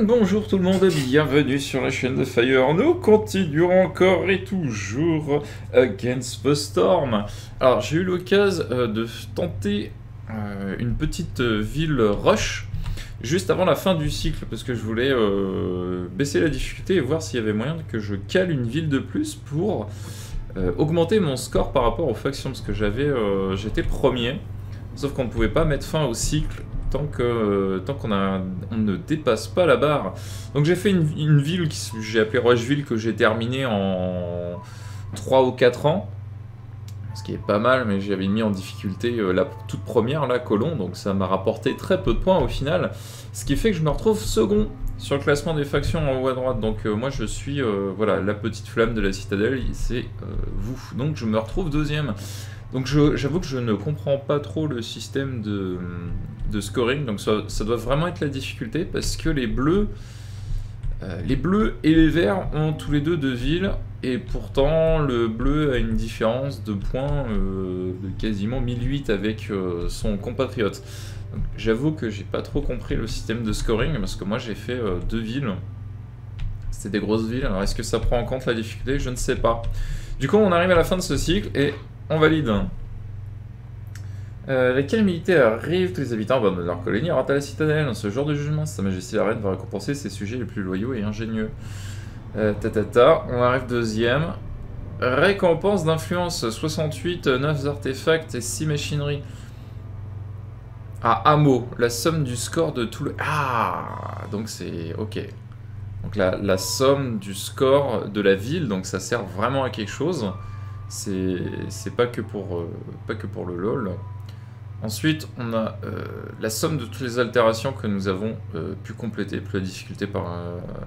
bonjour tout le monde, bienvenue sur la chaîne de Fire. Nous continuons encore et toujours Against the Storm. Alors j'ai eu l'occasion euh, de tenter euh, une petite euh, ville rush juste avant la fin du cycle parce que je voulais baisser la difficulté et voir s'il y avait moyen que je cale une ville de plus pour augmenter mon score par rapport aux factions parce que j'avais j'étais premier sauf qu'on ne pouvait pas mettre fin au cycle tant que tant qu'on on ne dépasse pas la barre. Donc j'ai fait une, ville que j'ai appelée Rocheville que j'ai terminée en 3 ou 4 ans. Ce qui est pas mal, mais j'avais mis en difficulté euh, la toute première, la Colon, donc ça m'a rapporté très peu de points au final. Ce qui fait que je me retrouve second sur le classement des factions en haut à droite. Donc euh, moi je suis euh, voilà la petite flamme de la citadelle, c'est vous. Donc je me retrouve deuxième. Donc j'avoue que je ne comprends pas trop le système de, scoring, donc ça, doit vraiment être la difficulté parce que les bleus, euh, les bleus et les verts ont tous les deux deux villes et pourtant le bleu a une différence de points euh, de quasiment 1008 avec euh, son compatriote. J'avoue que j'ai pas trop compris le système de scoring parce que moi j'ai fait deux villes. C'était des grosses villes, alors est-ce que ça prend en compte la difficulté? Je ne sais pas. Du coup on arrive à la fin de ce cycle et on valide. Euh, laquelle militaire arrive Tous les habitants de leur colonie rentrent à la citadelle. ce jour de jugement, Sa Majesté la Reine va récompenser ses sujets les plus loyaux et ingénieux. Euh, ta. On arrive deuxième. Récompense d'influence 68, 9 artefacts et 6 machineries. Ah, hameau, la somme du score de tout le... Ah Donc c'est... Ok. Donc la somme du score de la ville, donc ça sert vraiment à quelque chose. C'est pas, que pour, euh, pas que pour le LOL. Ensuite, on a euh, la somme de toutes les altérations que nous avons euh, pu compléter. Plus la difficulté par,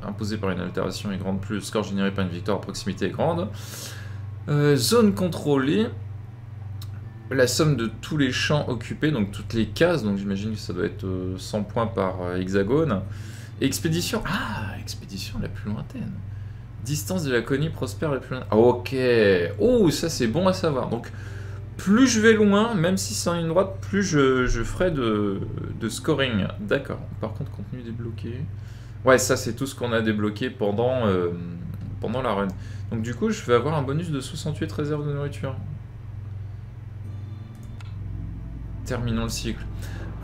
imposée par une altération est grande, plus le score généré par une victoire à proximité est grande. zone contrôlée. La somme de tous les champs occupés, donc toutes les cases, donc j'imagine que ça doit être 100 points par hexagone. expédition. Ah, expédition la plus lointaine. Distance de la colonie prospère la plus loin. Ok. Oh, ça c'est bon à savoir. Donc, plus je vais loin, même si c'est en ligne droite, plus je, ferai de, scoring. D'accord. Par contre, contenu débloqué. Ouais, ça c'est tout ce qu'on a débloqué pendant, euh, la run. Donc du coup, je vais avoir un bonus de 68 réserves de nourriture. Terminons le cycle.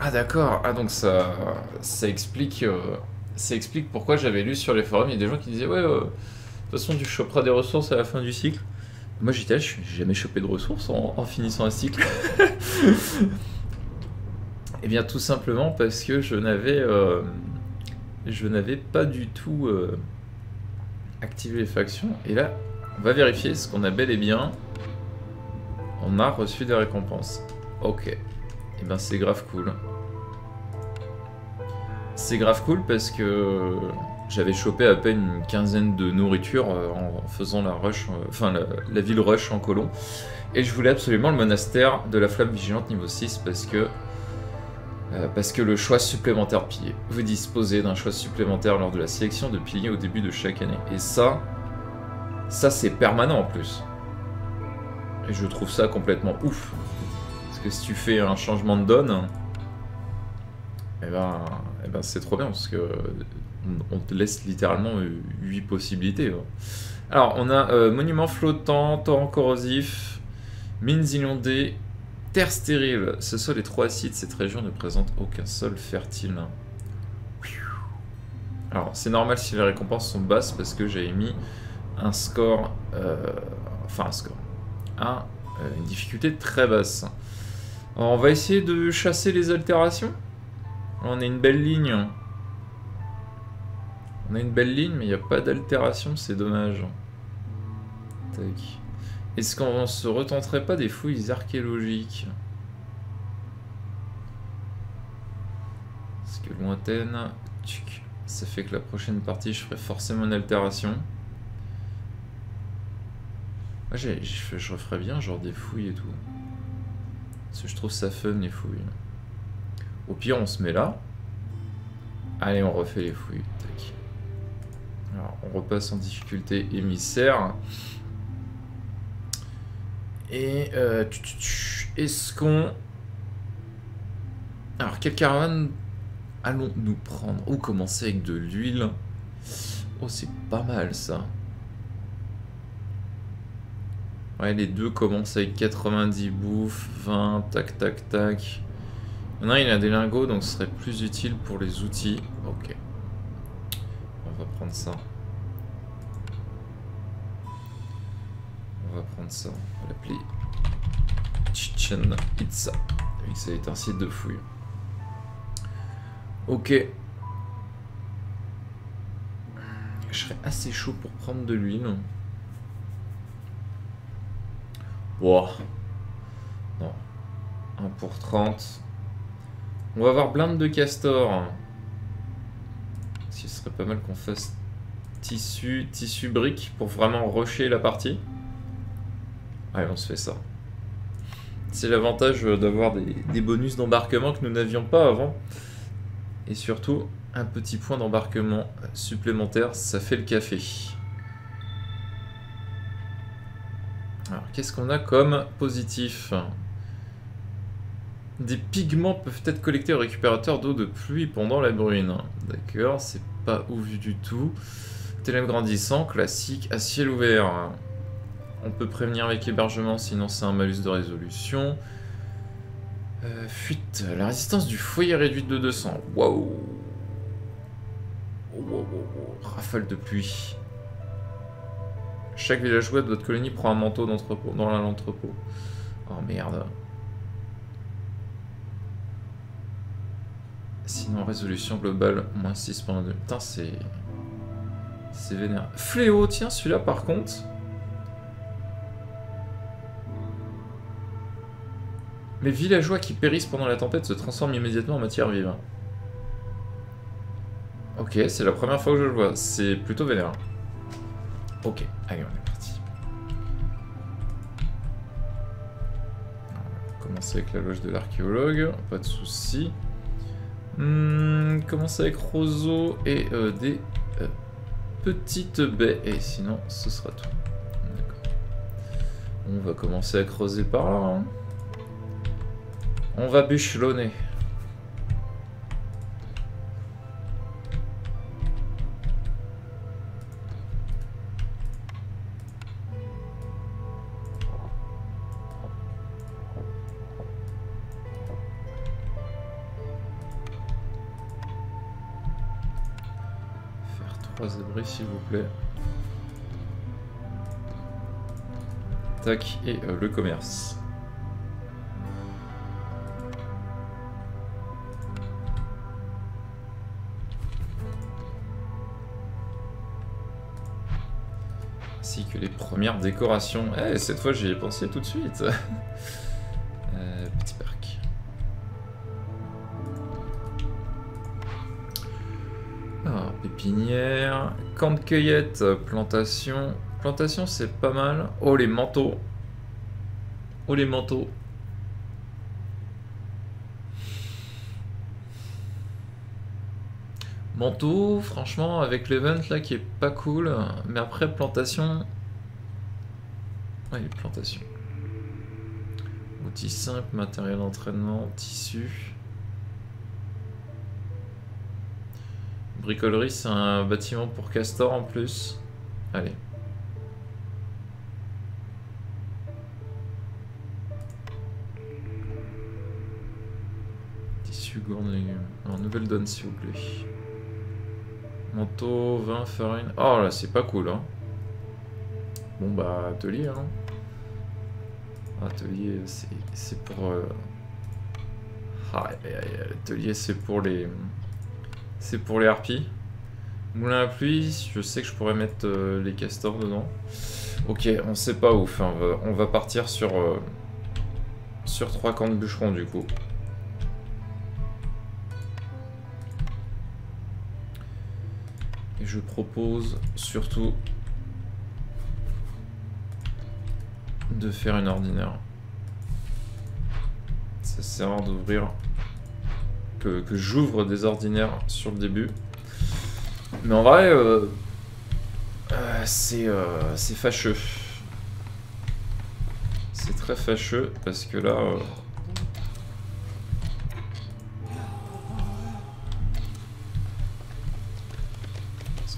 Ah d'accord. Ah donc ça, ça explique, euh, ça explique pourquoi j'avais lu sur les forums. Il y a des gens qui disaient ouais. Euh, toute façon, tu choperas des ressources à la fin du cycle. Moi, j'étais là, je n'ai jamais chopé de ressources en, finissant un cycle. Eh bien, tout simplement parce que je n'avais, euh, je n'avais pas du tout euh, activé les factions. Et là, on va vérifier ce qu'on a bel et bien. On a reçu des récompenses. Ok. Et eh bien, c'est grave cool. C'est grave cool parce que j'avais chopé à peine une quinzaine de nourriture euh, en faisant la rush, euh, enfin la, ville rush en colon. Et je voulais absolument le monastère de la flamme vigilante niveau 6 parce que euh, parce que le choix supplémentaire pilier. Vous disposez d'un choix supplémentaire lors de la sélection de piliers au début de chaque année. Et ça, ça c'est permanent en plus. Et je trouve ça complètement ouf. Parce que si tu fais un changement de donne, eh ben, eh ben c'est trop bien parce que on te laisse littéralement 8 possibilités. Alors, on a euh, monument flottant, torrent corrosif, mines inondées, terre stérile. Ce sol est trop acide, cette région ne présente aucun sol fertile. Alors, c'est normal si les récompenses sont basses parce que j'avais mis un score, euh, enfin un score, un, euh, une difficulté très basse. on va essayer de chasser les altérations. On a une belle ligne. On a une belle ligne, mais il n'y a pas d'altération, c'est dommage. Tac. Est-ce qu'on se retenterait pas des fouilles archéologiques? Parce que lointaine, ça fait que la prochaine partie, je ferai forcément une altération. Moi, je, je referais bien genre des fouilles et tout. Parce que je trouve ça fun les fouilles. Au pire, on se met là. Allez, on refait les fouilles. Tac. On repasse en difficulté émissaire. Et euh, est-ce qu'on... Alors, quelle caravane allons nous prendre ou commencer avec de l'huile. Oh, c'est pas mal ça. Ouais, les deux commencent avec 90 bouffes, 20, tac, tac, tac. Maintenant, il a des lingots, donc ce serait plus utile pour les outils. Ok. Prendre ça. On va prendre ça. On va l'appeler Chichen Itza. Oui, ça est un site de fouille. Ok. Je serais assez chaud pour prendre de l'huile. Wow. Non. 1 pour 30. On va avoir blinde de castor. Ce serait pas mal qu'on fasse tissu, tissu brique pour vraiment rusher la partie. Allez, on se fait ça. C'est l'avantage d'avoir des, des, bonus d'embarquement que nous n'avions pas avant. Et surtout, un petit point d'embarquement supplémentaire, ça fait le café. Alors, qu'est-ce qu'on a comme positif? Des pigments peuvent être collectés au récupérateur d'eau de pluie pendant la bruine. D'accord, c'est pas ouf du tout. Télème grandissant, classique, à ciel ouvert. On peut prévenir avec hébergement, sinon c'est un malus de résolution. Euh, fuite. La résistance du foyer réduite de 200. Waouh wow, Rafale de pluie. Chaque villageois de votre colonie prend un manteau d'entrepôt dans l'entrepôt. Oh merde. Sinon, résolution globale, moins 6 pendant 2. Putain, c'est... C'est vénère. Fléau, tiens, celui-là par contre... Les villageois qui périssent pendant la tempête se transforment immédiatement en matière vive. Ok, c'est la première fois que je le vois. C'est plutôt vénère. Ok, allez, on est parti. On va commencer avec la loge de l'archéologue, pas de soucis. Hmm, commencer avec roseau et euh, des euh, petites baies. Et sinon, ce sera tout. On va commencer à creuser par là. Hein. On va bûchelonner. Faire trois abris s'il vous plaît. Tac, et euh, le commerce. les premières décorations. Eh, cette fois j'y ai pensé tout de suite. camp de cueillette, plantation. Plantation c'est pas mal. Oh les manteaux. Oh les manteaux. Manteau, franchement, avec l'event là qui est pas cool. Mais après, plantation, plantation. Outils simples, matériel d'entraînement, tissu. Bricolerie, c'est un bâtiment pour castor en plus. Allez. Tissu, gourde, légumes. Alors, nouvelle donne, s'il vous plaît. Manteau, vin, farine. Oh là, c'est pas cool, hein. Bon bah, atelier, hein. Atelier, c'est pour... Euh... Ah, Atelier, c'est pour les... C'est pour les harpies. Moulin à pluie, je sais que je pourrais mettre euh, les castors dedans. Ok, on sait pas. Hein. On, va, partir sur... Euh, sur trois camps de bûcherons, du coup. Et je propose surtout de faire une ordinaire. Ça sert d'ouvrir que, j'ouvre des ordinaires sur le début. Mais en vrai, euh, euh, euh, c'est fâcheux. C'est très fâcheux parce que là...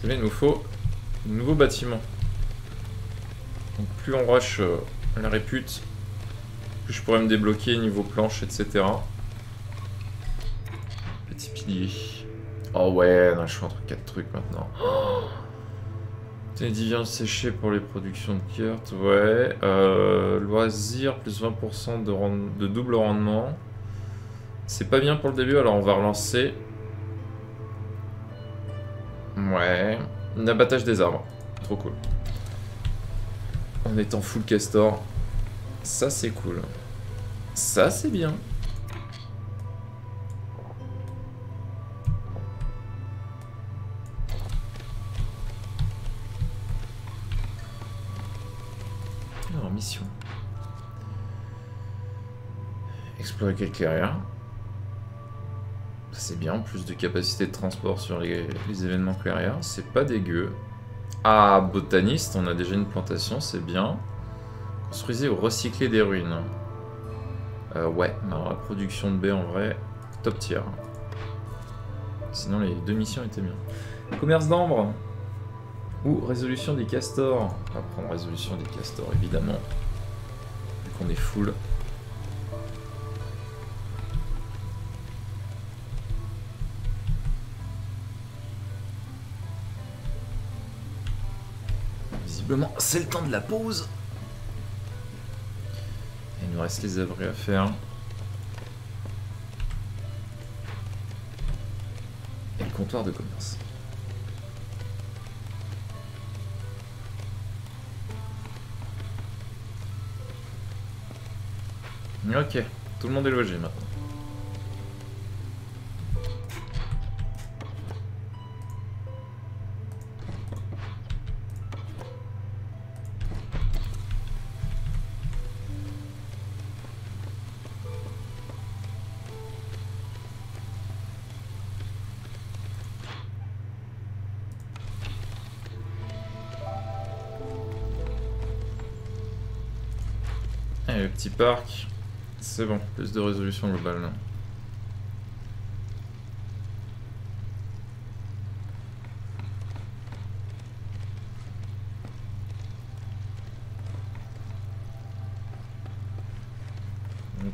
là, il nous faut un nouveau bâtiment. Donc plus on rush la répute, plus je pourrais me débloquer niveau planche, etc. Oh ouais, je suis entre 4 trucs maintenant. Oh Divin séché pour les productions de cartes, ouais. Euh, loisir, plus 20% de, de double rendement. C'est pas bien pour le début, alors on va relancer. Ouais. L'abattage des arbres. Trop cool. On est en full castor. Ça, c'est cool. Ça, c'est bien. Explorer quelques clairières. C'est bien, plus de capacité de transport sur les, événements clairières. C'est pas dégueu. Ah, botaniste, on a déjà une plantation, c'est bien. Construisez ou recycler des ruines. Euh, ouais, alors la production de baies en vrai, top tier. Sinon les deux missions étaient bien. Commerce d'ambre ou résolution des castors. On va prendre résolution des castors évidemment. Vu qu'on est full. Visiblement, c'est le temps de la pause. Il nous reste les abris à faire. Et le comptoir de commerce. Ok, tout le monde est logé maintenant. Parc. C'est bon, plus de résolution globale.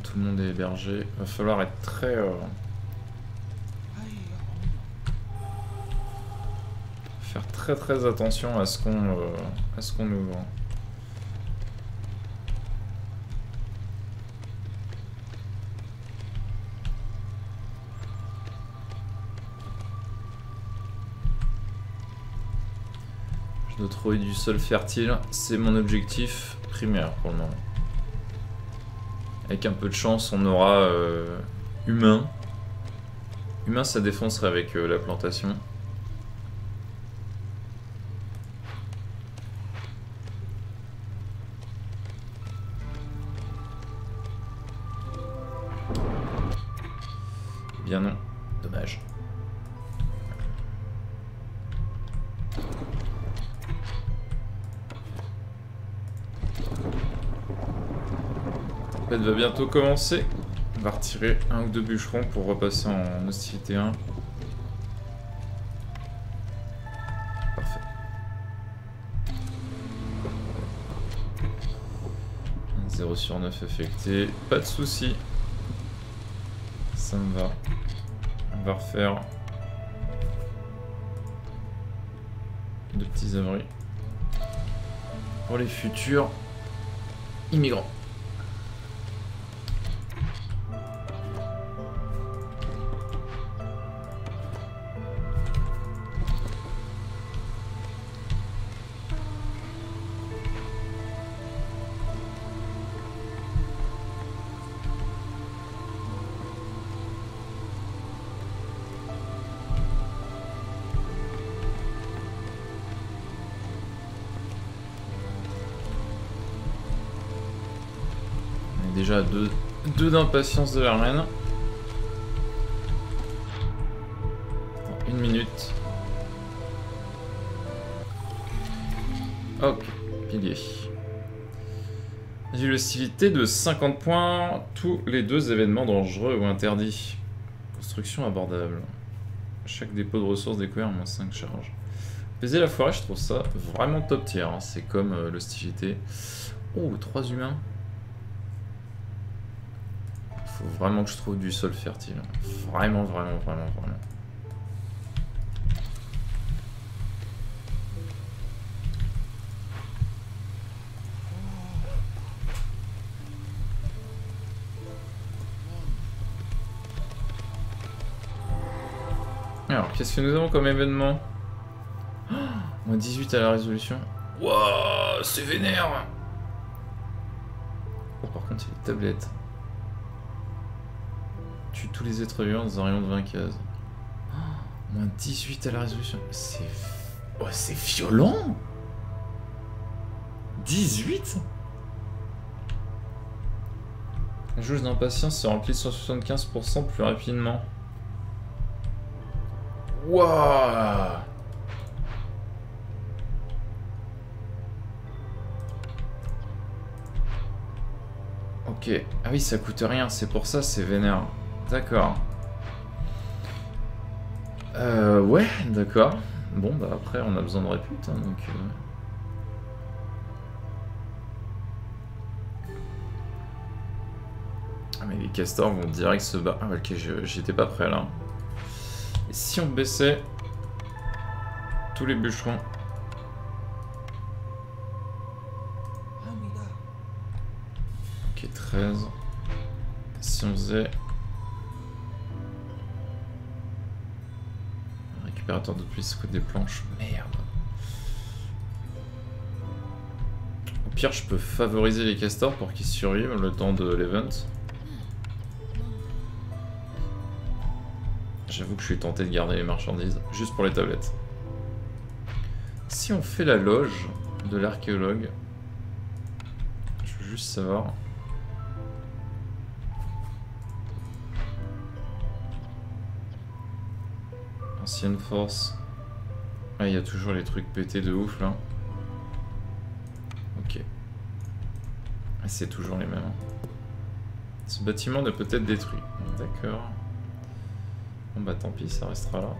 tout le monde est hébergé. Va falloir être très... Euh, faire très très attention à ce qu'on euh. Du sol fertile, c'est mon objectif primaire pour le moment. Avec un peu de chance, on aura euh, humain. Humain, ça défoncerait avec euh, la plantation. Va bientôt commencer. On va retirer un ou deux bûcherons pour repasser en hostilité 1. Parfait. 0 sur 9 affecté. Pas de soucis. Ça me va. On va refaire deux petits abris pour les futurs immigrants. D'impatience de la reine. Une minute. Ok, pilier. J'ai l'hostilité de 50 points, tous les deux événements dangereux ou interdits. Construction abordable. Chaque dépôt de ressources découvert, moins 5 charges. Baiser la forêt, je trouve ça vraiment top tier. Hein. C'est comme euh, l'hostilité. Oh, trois humains. Faut vraiment que je trouve du sol fertile. Vraiment, vraiment, vraiment, vraiment. Alors, qu'est-ce que nous avons comme événement? Oh, Moins 18 à la résolution. Wouah, c'est vénère Oh, par contre, il y a les tablettes. Tue tous les êtres vivants dans un rayon de 20 cases. Oh, moins 18 à la résolution. C'est... Oh, c'est violent 18 La jauge d'impatience se remplit 175% plus rapidement. Wouah Ok. Ah oui, ça coûte rien, c'est pour ça, c'est vénère. D'accord. Euh, ouais, d'accord. Bon, bah après, on a besoin de répute, hein, donc... Euh... Ah mais les castors vont direct se battre. Ah ok, j'étais pas prêt là si on baissait tous les bûcherons? Ok, 13. Si on faisait... de plus côté des planches. Merde. Au pire, je peux favoriser les castors pour qu'ils survivent le temps de l'event. J'avoue que je suis tenté de garder les marchandises, juste pour les tablettes. Si on fait la loge de l'archéologue, je veux juste savoir... Force. Ah, il y a toujours les trucs pétés de ouf là. Ok. C'est toujours les mêmes. Ce bâtiment doit peut-être détruit. D'accord. Bon bah tant pis, ça restera là.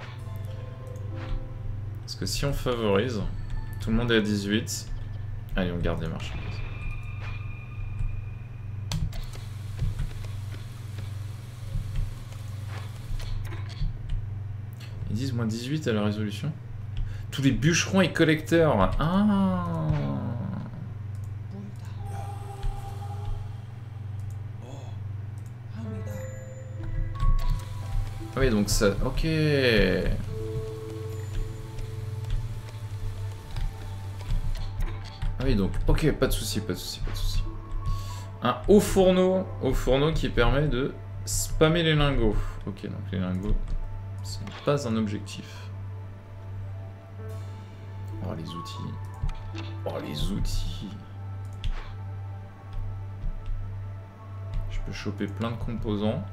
Parce que si on favorise, tout le monde est à 18. Allez, on garde les marchandises. Ils disent moins 18 à la résolution. Tous les bûcherons et collecteurs. Ah Ah oui, donc ça... Ok. Ah oui, donc... Ok, pas de souci, pas de souci, pas de souci. Un haut fourneau, haut fourneau qui permet de spammer les lingots. Ok, donc les lingots, ce n'est pas un objectif. Oh, les outils. Oh, les outils. Je peux choper plein de composants.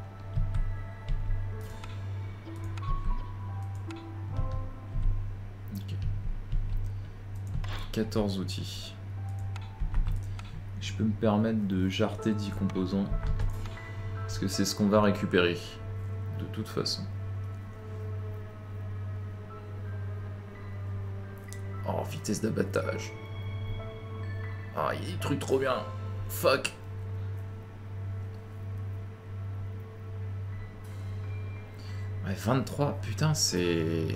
14 outils. Je peux me permettre de jarter 10 composants. Parce que c'est ce qu'on va récupérer. De toute façon. Vitesse d'abattage. Ah, il y a trop bien. Fuck. Ouais, 23, putain, c'est...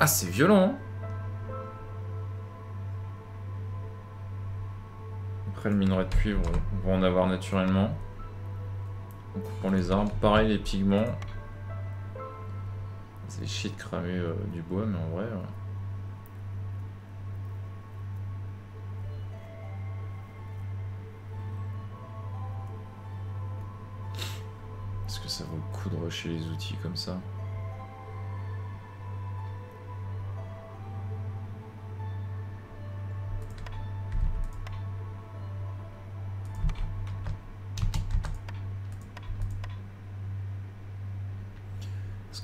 Ah, c'est violent, hein le minerai de cuivre, on va en avoir naturellement. En coupant les arbres. Pareil, les pigments. C'est chier de cramer euh, du bois, mais en vrai... les outils comme ça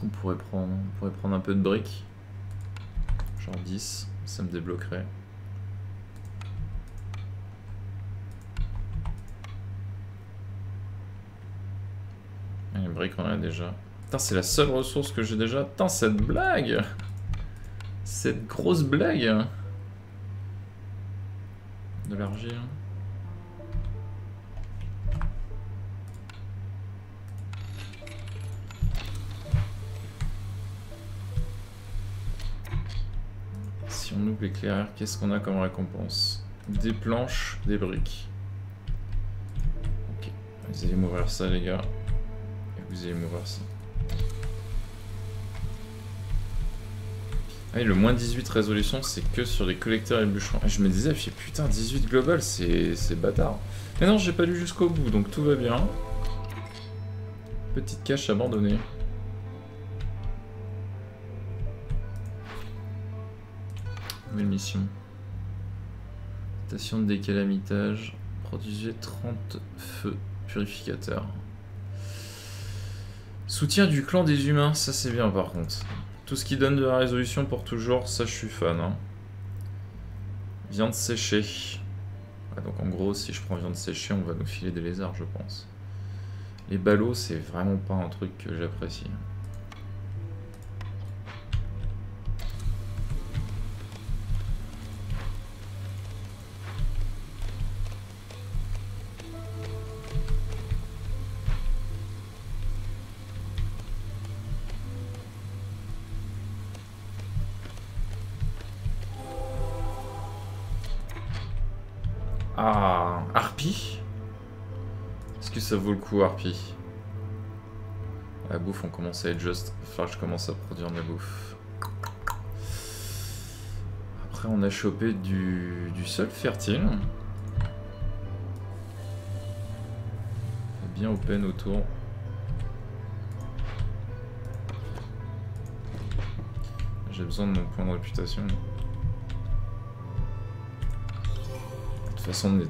On pourrait prendre pourrait prendre un peu de briques? Genre 10, ça me débloquerait. A déjà. Putain c'est la seule ressource que j'ai déjà. Putain cette blague Cette grosse blague. De l'argile. Si on ouvre l'éclaireur, qu'est-ce qu'on a comme récompense? Des planches, des briques. Ok, vous allez m'ouvrir ça les gars. Vous allez m'ouvrir ça. Ah le moins 18 résolution, c'est que sur les collecteurs et le bûcherons. Et je me disais, putain, 18 global, c'est bâtard. Mais non, j'ai pas lu jusqu'au bout, donc tout va bien. Petite cache abandonnée. Nouvelle mission. Station de décalamitage. Produisez 30 feux purificateurs. Soutien du clan des humains, ça c'est bien par contre. Tout ce qui donne de la résolution pour toujours, ça je suis fan. Hein. Viande séchée. donc en gros, si je prends viande séchée, on va nous filer des lézards, je pense. Les ballots, c'est vraiment pas un truc que j'apprécie. Ça vaut le coup, Harpy La bouffe, on commence à être juste. Enfin, je commence à produire de la bouffe. Après, on a chopé du, du sol fertile. Bien open autour. J'ai besoin de mon point de réputation. Toute façon,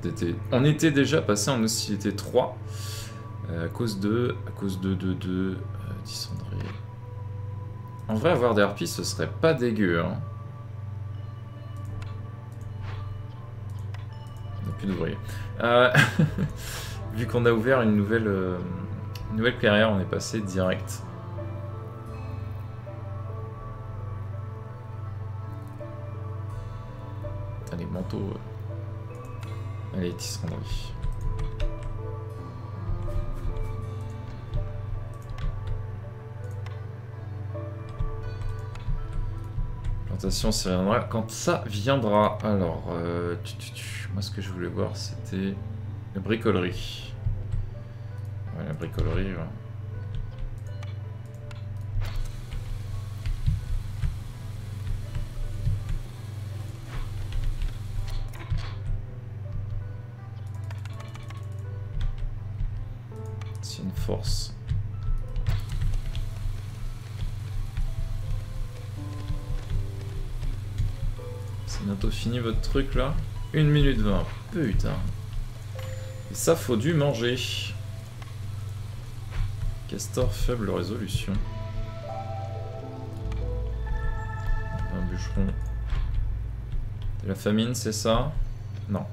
on était, déjà passé en hostilité 3 euh, à cause de. À cause de 2, 2, euh, En vrai, avoir des harpies, ce serait pas dégueu. Hein. On n'a plus d'ouvriers. Euh, vu qu'on a ouvert une nouvelle, une nouvelle carrière, on est passé direct. les manteaux. Allez, tisseranderie. Plantation, ça viendra quand ça viendra. Alors, euh, moi ce que je voulais voir c'était la bricolerie. Ouais, la bricolerie, force. C'est bientôt fini votre truc là 1 minute 20. Putain. Et ça, faut du manger. Castor, faible résolution. Un bûcheron. la famine, c'est ça? Non.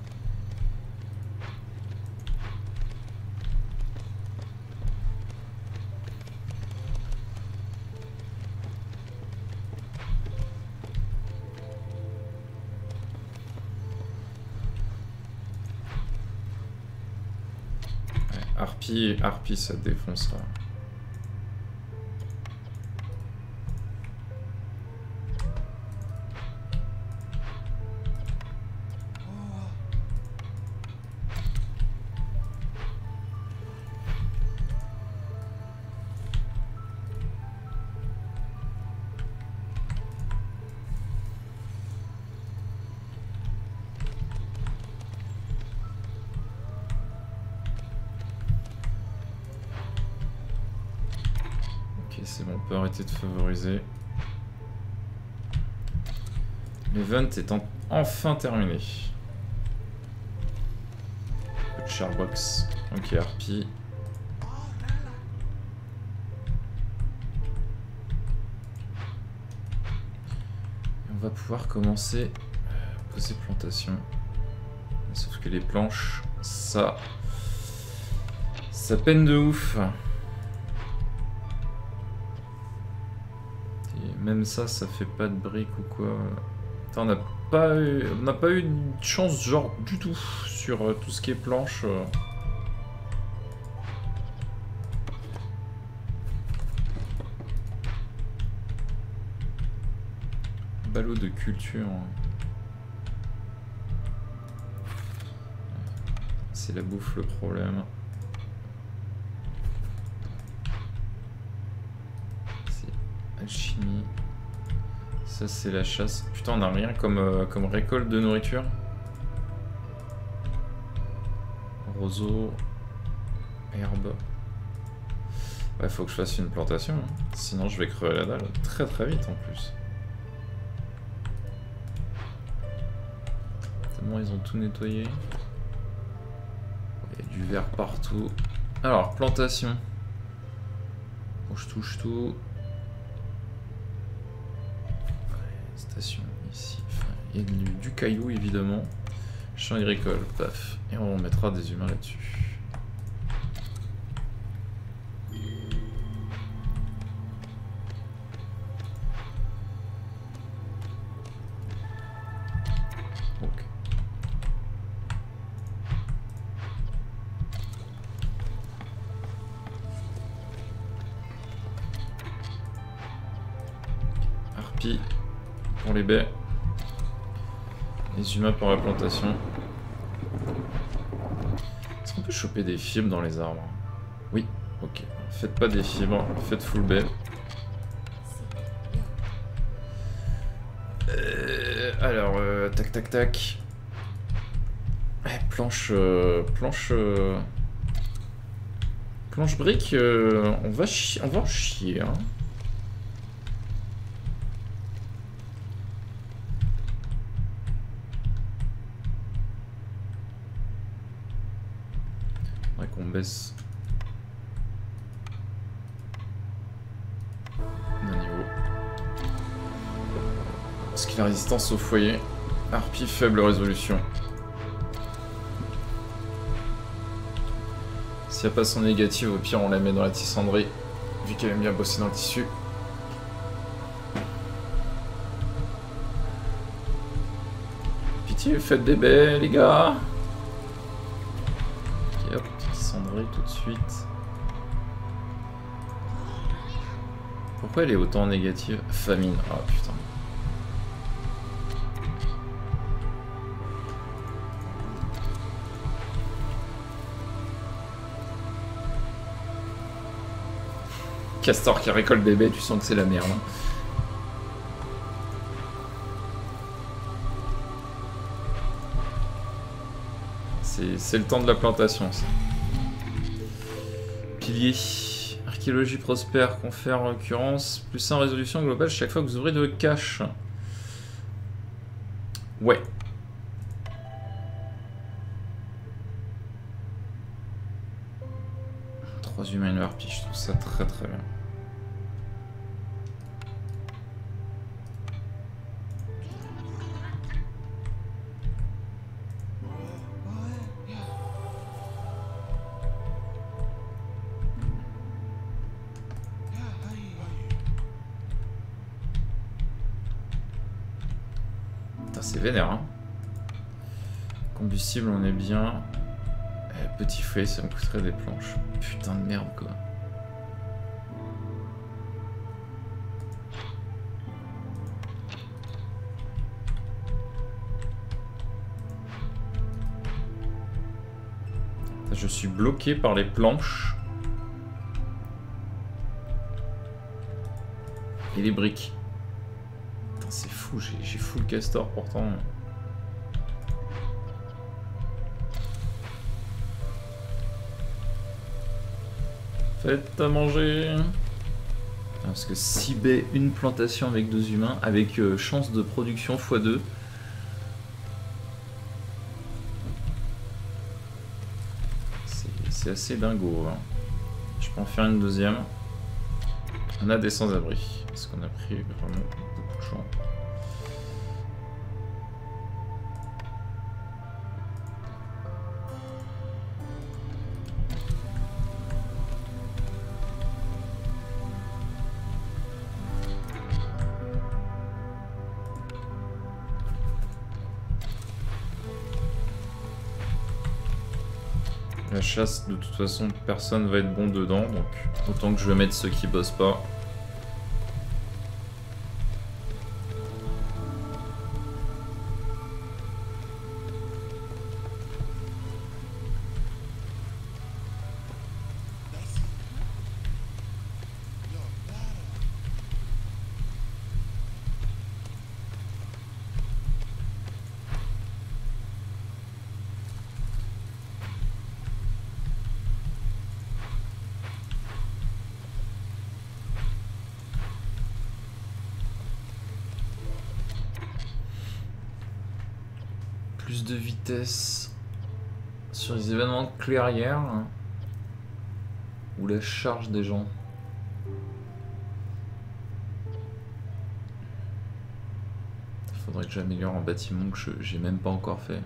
Harpy, ça défoncera. c'est de favoriser. L'event étant enfin terminé. Peu de charbox. Ok, harpie. on va pouvoir commencer à poser plantation. Sauf que les planches, ça... Ça peine de ouf. Ça, ça fait pas de briques ou quoi. On n'a pas eu, on n'a pas eu de chance genre du tout sur euh, tout ce qui est planche. euh. Ballot de culture. C'est la bouffe le problème. Alchimie. Ça c'est la chasse. Putain on a rien comme, euh, comme récolte de nourriture. Roseau. Herbe. Ouais faut que je fasse une plantation. hein. Sinon je vais crever la dalle très très vite en plus. Tellement ils ont tout nettoyé. Il y a du verre partout. Alors, plantation. Bon, je touche tout. Ici. Il y du caillou évidemment. Champ agricole, paf. Et on mettra des humains là-dessus. Pour la plantation. Est-ce qu'on peut choper des fibres dans les arbres? Oui, ok. Faites pas des fibres, faites full baie. Euh, alors, euh, tac tac tac. Eh, planche. euh, planche. euh, planche brique, euh, on, va on va en chier. Hein. Faudrait qu'on baisse d'un niveau. Parce qu'il a résistance au foyer. Harpie faible résolution. S'il n'y a pas son négative, au pire on la met dans la tissanderie. Vu qu'elle aime bien bosser dans le tissu. Pitié, faites des baies, les gars Pourquoi elle est autant négative? Famine, ah putain. Castor qui récolte baies, tu sens que c'est la merde. hein. C'est le temps de la plantation, ça. Archéologie prospère, confère en l'occurrence. Plus 1 résolution globale chaque fois que vous ouvrez de cache. Ouais. Trois humains et une je trouve ça très très bien. Hein. Combustible, on est bien. Eh, petit fouet, ça me coûterait des planches. Putain de merde, quoi. Je suis bloqué par les planches. Et les briques. J'ai full castor pourtant. Faites à manger. Parce que 6 baies, une plantation avec deux humains, avec euh, chance de production x2. C'est- C'est assez dingo. hein. Je peux en faire une deuxième. On a des sans-abri. Parce qu'on a pris vraiment beaucoup de gens. Chasse, de toute façon, personne va être bon dedans, donc autant que je vais mettre ceux qui bossent pas. Clairière ou la charge des gens. Faudrait que j'améliore un bâtiment que j'ai même pas encore fait.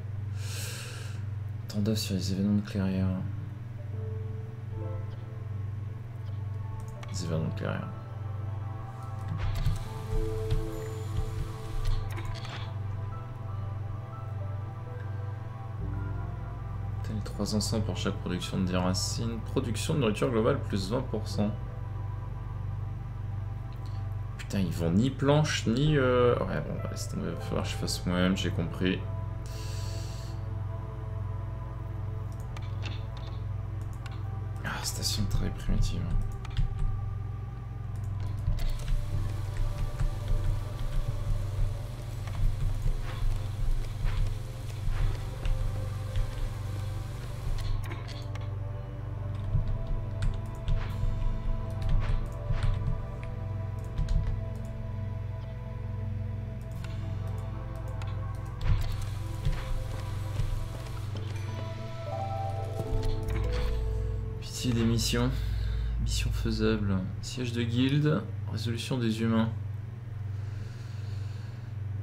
Tendance sur les événements de clairière. Les événements de clairière. T'as les 3 ensembles pour chaque production de diracine. Production de nourriture globale plus 20%. Putain, ils vont ni planche, ni... Euh... Ouais, bon, tomber. Il va falloir que je fasse moi-même, j'ai compris. Ah, station de travail primitive. Mission faisable. Siège de guilde. Résolution des humains.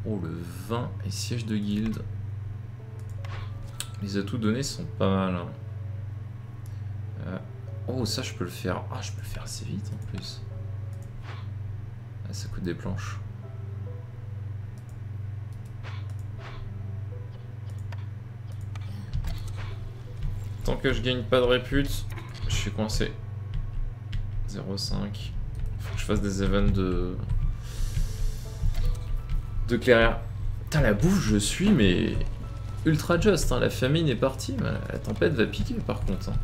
Oh, le 20 et siège de guilde. Les atouts donnés sont pas mal. hein. Euh, oh, ça, je peux le faire. Ah, je peux le faire assez vite en plus. Ah, ça coûte des planches. Tant que je gagne pas de répute, suis coincé. 0,5. Faut que je fasse des events de. de clairière. Putain, la bouffe, je suis, mais. ultra just. Hein. La famine est partie, mais la tempête va piquer par contre. hein.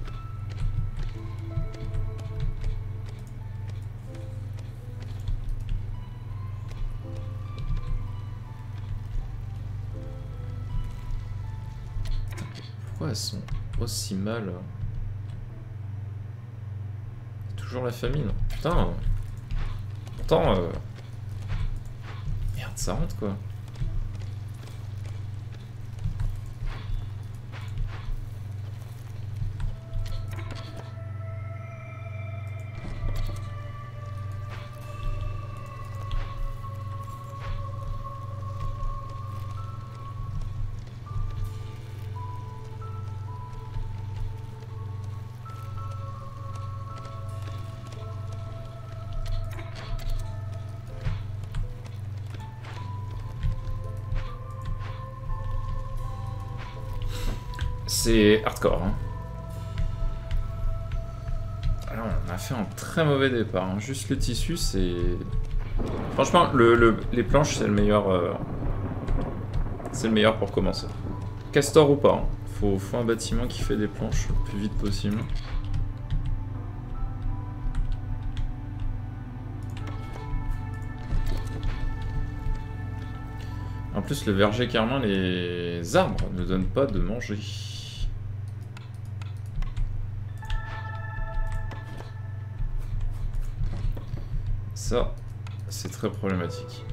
Pourquoi elles sont aussi mal euh Toujours la famine. Putain. Pourtant. euh, Merde, ça rentre quoi. Hein. Alors, on a fait un très mauvais départ. hein. Juste le tissu, c'est. Franchement, le- les planches, c'est le meilleur. euh, C'est le meilleur pour commencer. Castor ou pas. hein. Faut, faut un bâtiment qui fait des planches le plus vite possible. En plus, le verger carmin, les arbres ne donnent pas de manger. Ça, c'est très problématique.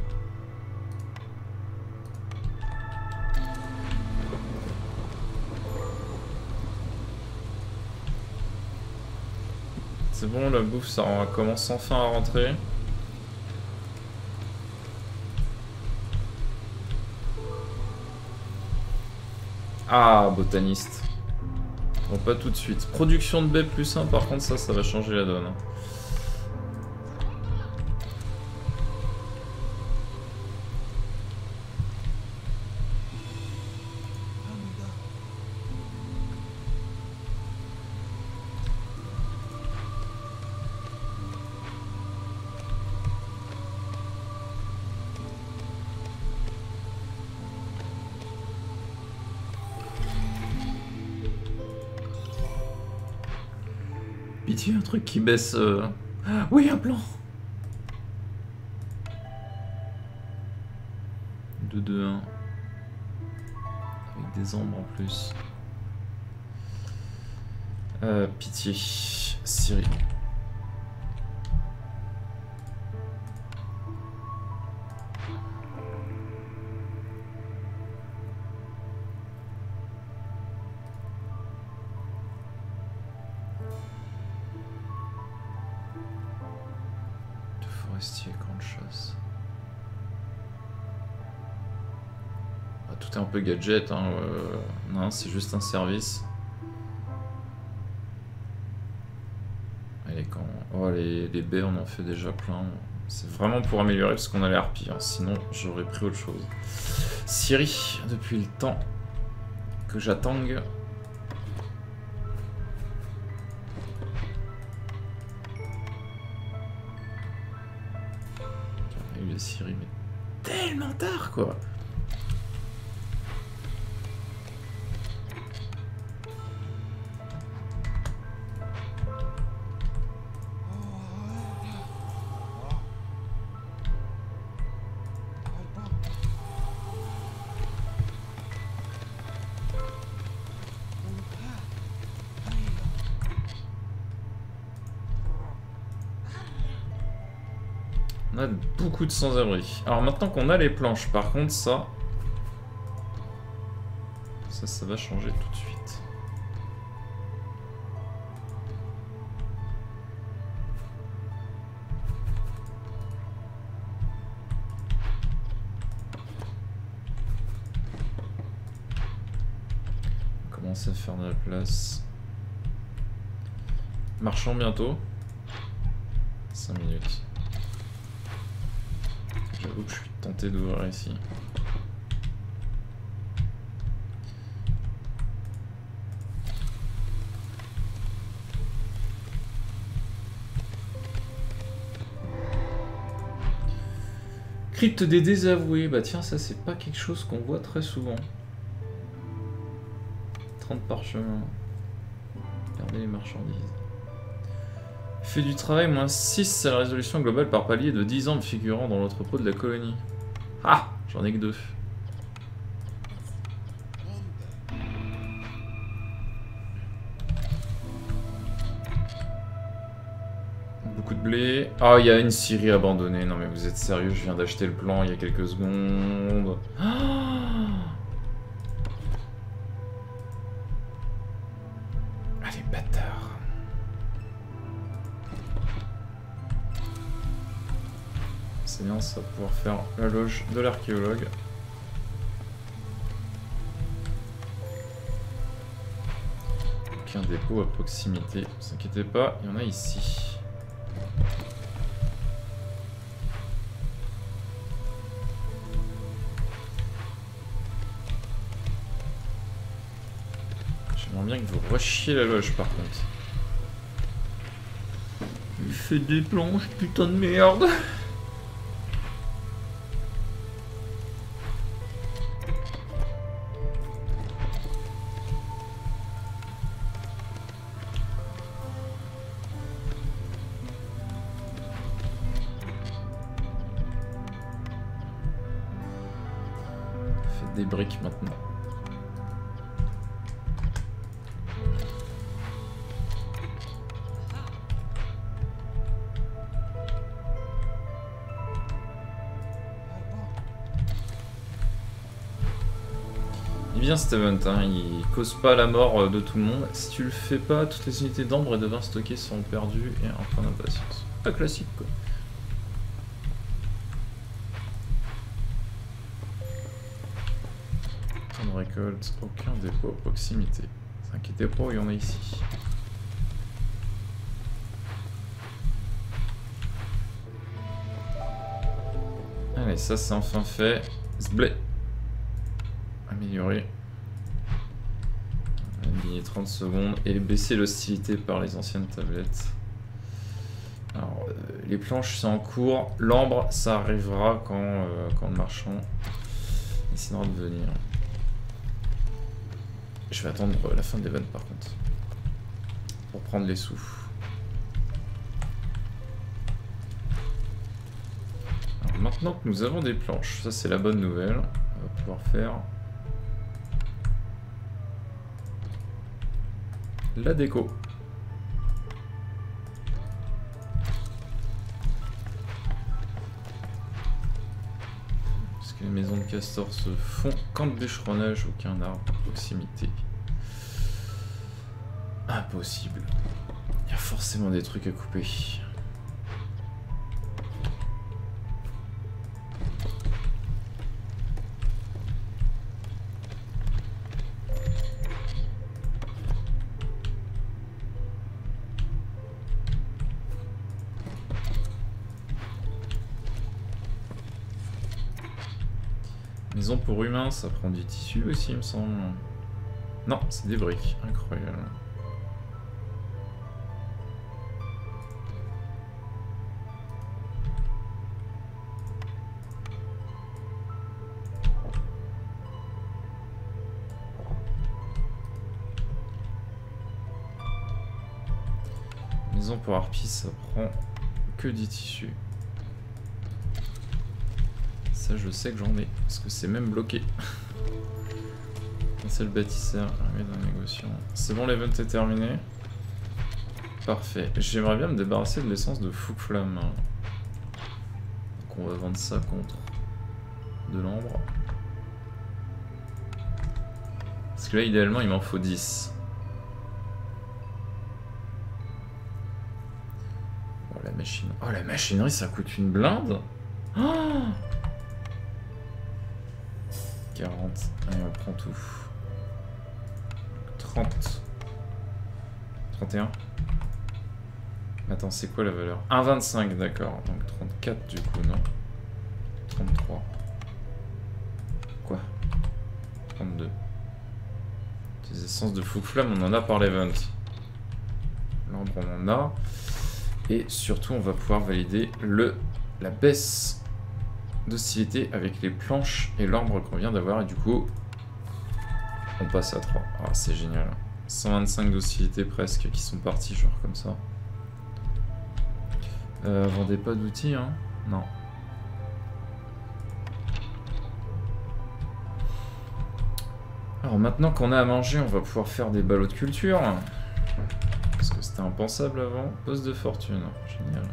C'est bon, la bouffe, ça commence enfin à rentrer. Ah, botaniste. Bon, pas tout de suite. Production de baies plus 1, par contre, ça, ça va changer la donne. Un truc qui baisse... euh. Oui, un plan 2-2-1. Avec des ombres en plus. Euh, pitié. Syrie. Gadget, hein. euh, Non, c'est juste un service. Allez, quand... Oh, les, les baies, on en fait déjà plein. C'est vraiment pour améliorer parce qu'on a l'air pire. Sinon, j'aurais pris autre chose. Syrie, depuis le temps que j'attends. Eu les Syrie, mais tellement tard, quoi. De sans-abri. Alors maintenant qu'on a les planches, par contre, ça... Ça, ça va changer tout de suite. On commence à faire de la place. Marchons bientôt. 5 minutes. J'avoue que d'ouvrir ici. Crypte des désavoués, bah tiens ça c'est pas quelque chose qu'on voit très souvent. 30 parchemins. Regardez les marchandises. Fait du travail, moins 6, c'est la résolution globale par palier de 10 ans figurant dans l'entrepôt de la colonie. Ah J'en ai que deux. Beaucoup de blé. Ah, il y a une scierie abandonnée. Non mais vous êtes sérieux, je viens d'acheter le plan il y a quelques secondes. Ah ça va pouvoir faire la loge de l'archéologue. Aucun dépôt à proximité, ne vous inquiétez pas, il y en a ici. J'aimerais bien que vous rushiez la loge par contre. Il fait des planches, putain de merde event, hein, il cause pas la mort euh, de tout le monde. Si tu le fais pas, toutes les unités d'ambre et de vin stockées sont perdues et un point d'impatience. Pas classique quoi. Point de récolte, aucun dépôt à proximité. Ne vous inquiétez pas, il y en a ici. Allez, ça c'est enfin fait. Zblé. Améliorer. 30 secondes et baisser l'hostilité par les anciennes tablettes. Alors, euh, les planches, c'est en cours. L'ambre, ça arrivera quand, euh, quand le marchand décidera de venir. Je vais attendre la fin de l'event par contre. Pour prendre les sous. Maintenant que nous avons des planches, ça c'est la bonne nouvelle. On va pouvoir faire la déco. Parce que les maisons de castor se font quand de bûcheronnage, aucun arbre à proximité. Impossible. Il y a forcément des trucs à couper. Pour humains, ça prend du tissu aussi, il me semble. Non, c'est des briques. Incroyable. Maison pour harpies, ça prend que du tissu. Ça, je sais que j'en ai, parce que c'est même bloqué. C'est le bâtisseur, dans négociant. C'est bon, l'event est terminé. Parfait. J'aimerais bien me débarrasser de l'essence de Fouque Flamme. Donc on va vendre ça contre de l'ambre. Parce que là, idéalement, il m'en faut 10. Oh, la. Oh, la machinerie, ça coûte une blinde prend tout. 30. 31. Attends, c'est quoi la valeur? 1,25, d'accord. Donc 34 du coup, non 33. Quoi? 32. Des essences de flamme, on en a par l'event. L'ambre, on en a. Et surtout, on va pouvoir valider le, la baisse d'hostilité avec les planches et l'ambre qu'on vient d'avoir. Et du coup, on passe à 3. Ah, c'est génial. 125 d'hostilité presque qui sont partis, genre comme ça. Euh, vendez pas d'outils, hein Non. Alors maintenant qu'on a à manger, on va pouvoir faire des ballots de culture. Parce que c'était impensable avant. Poste de fortune, génial.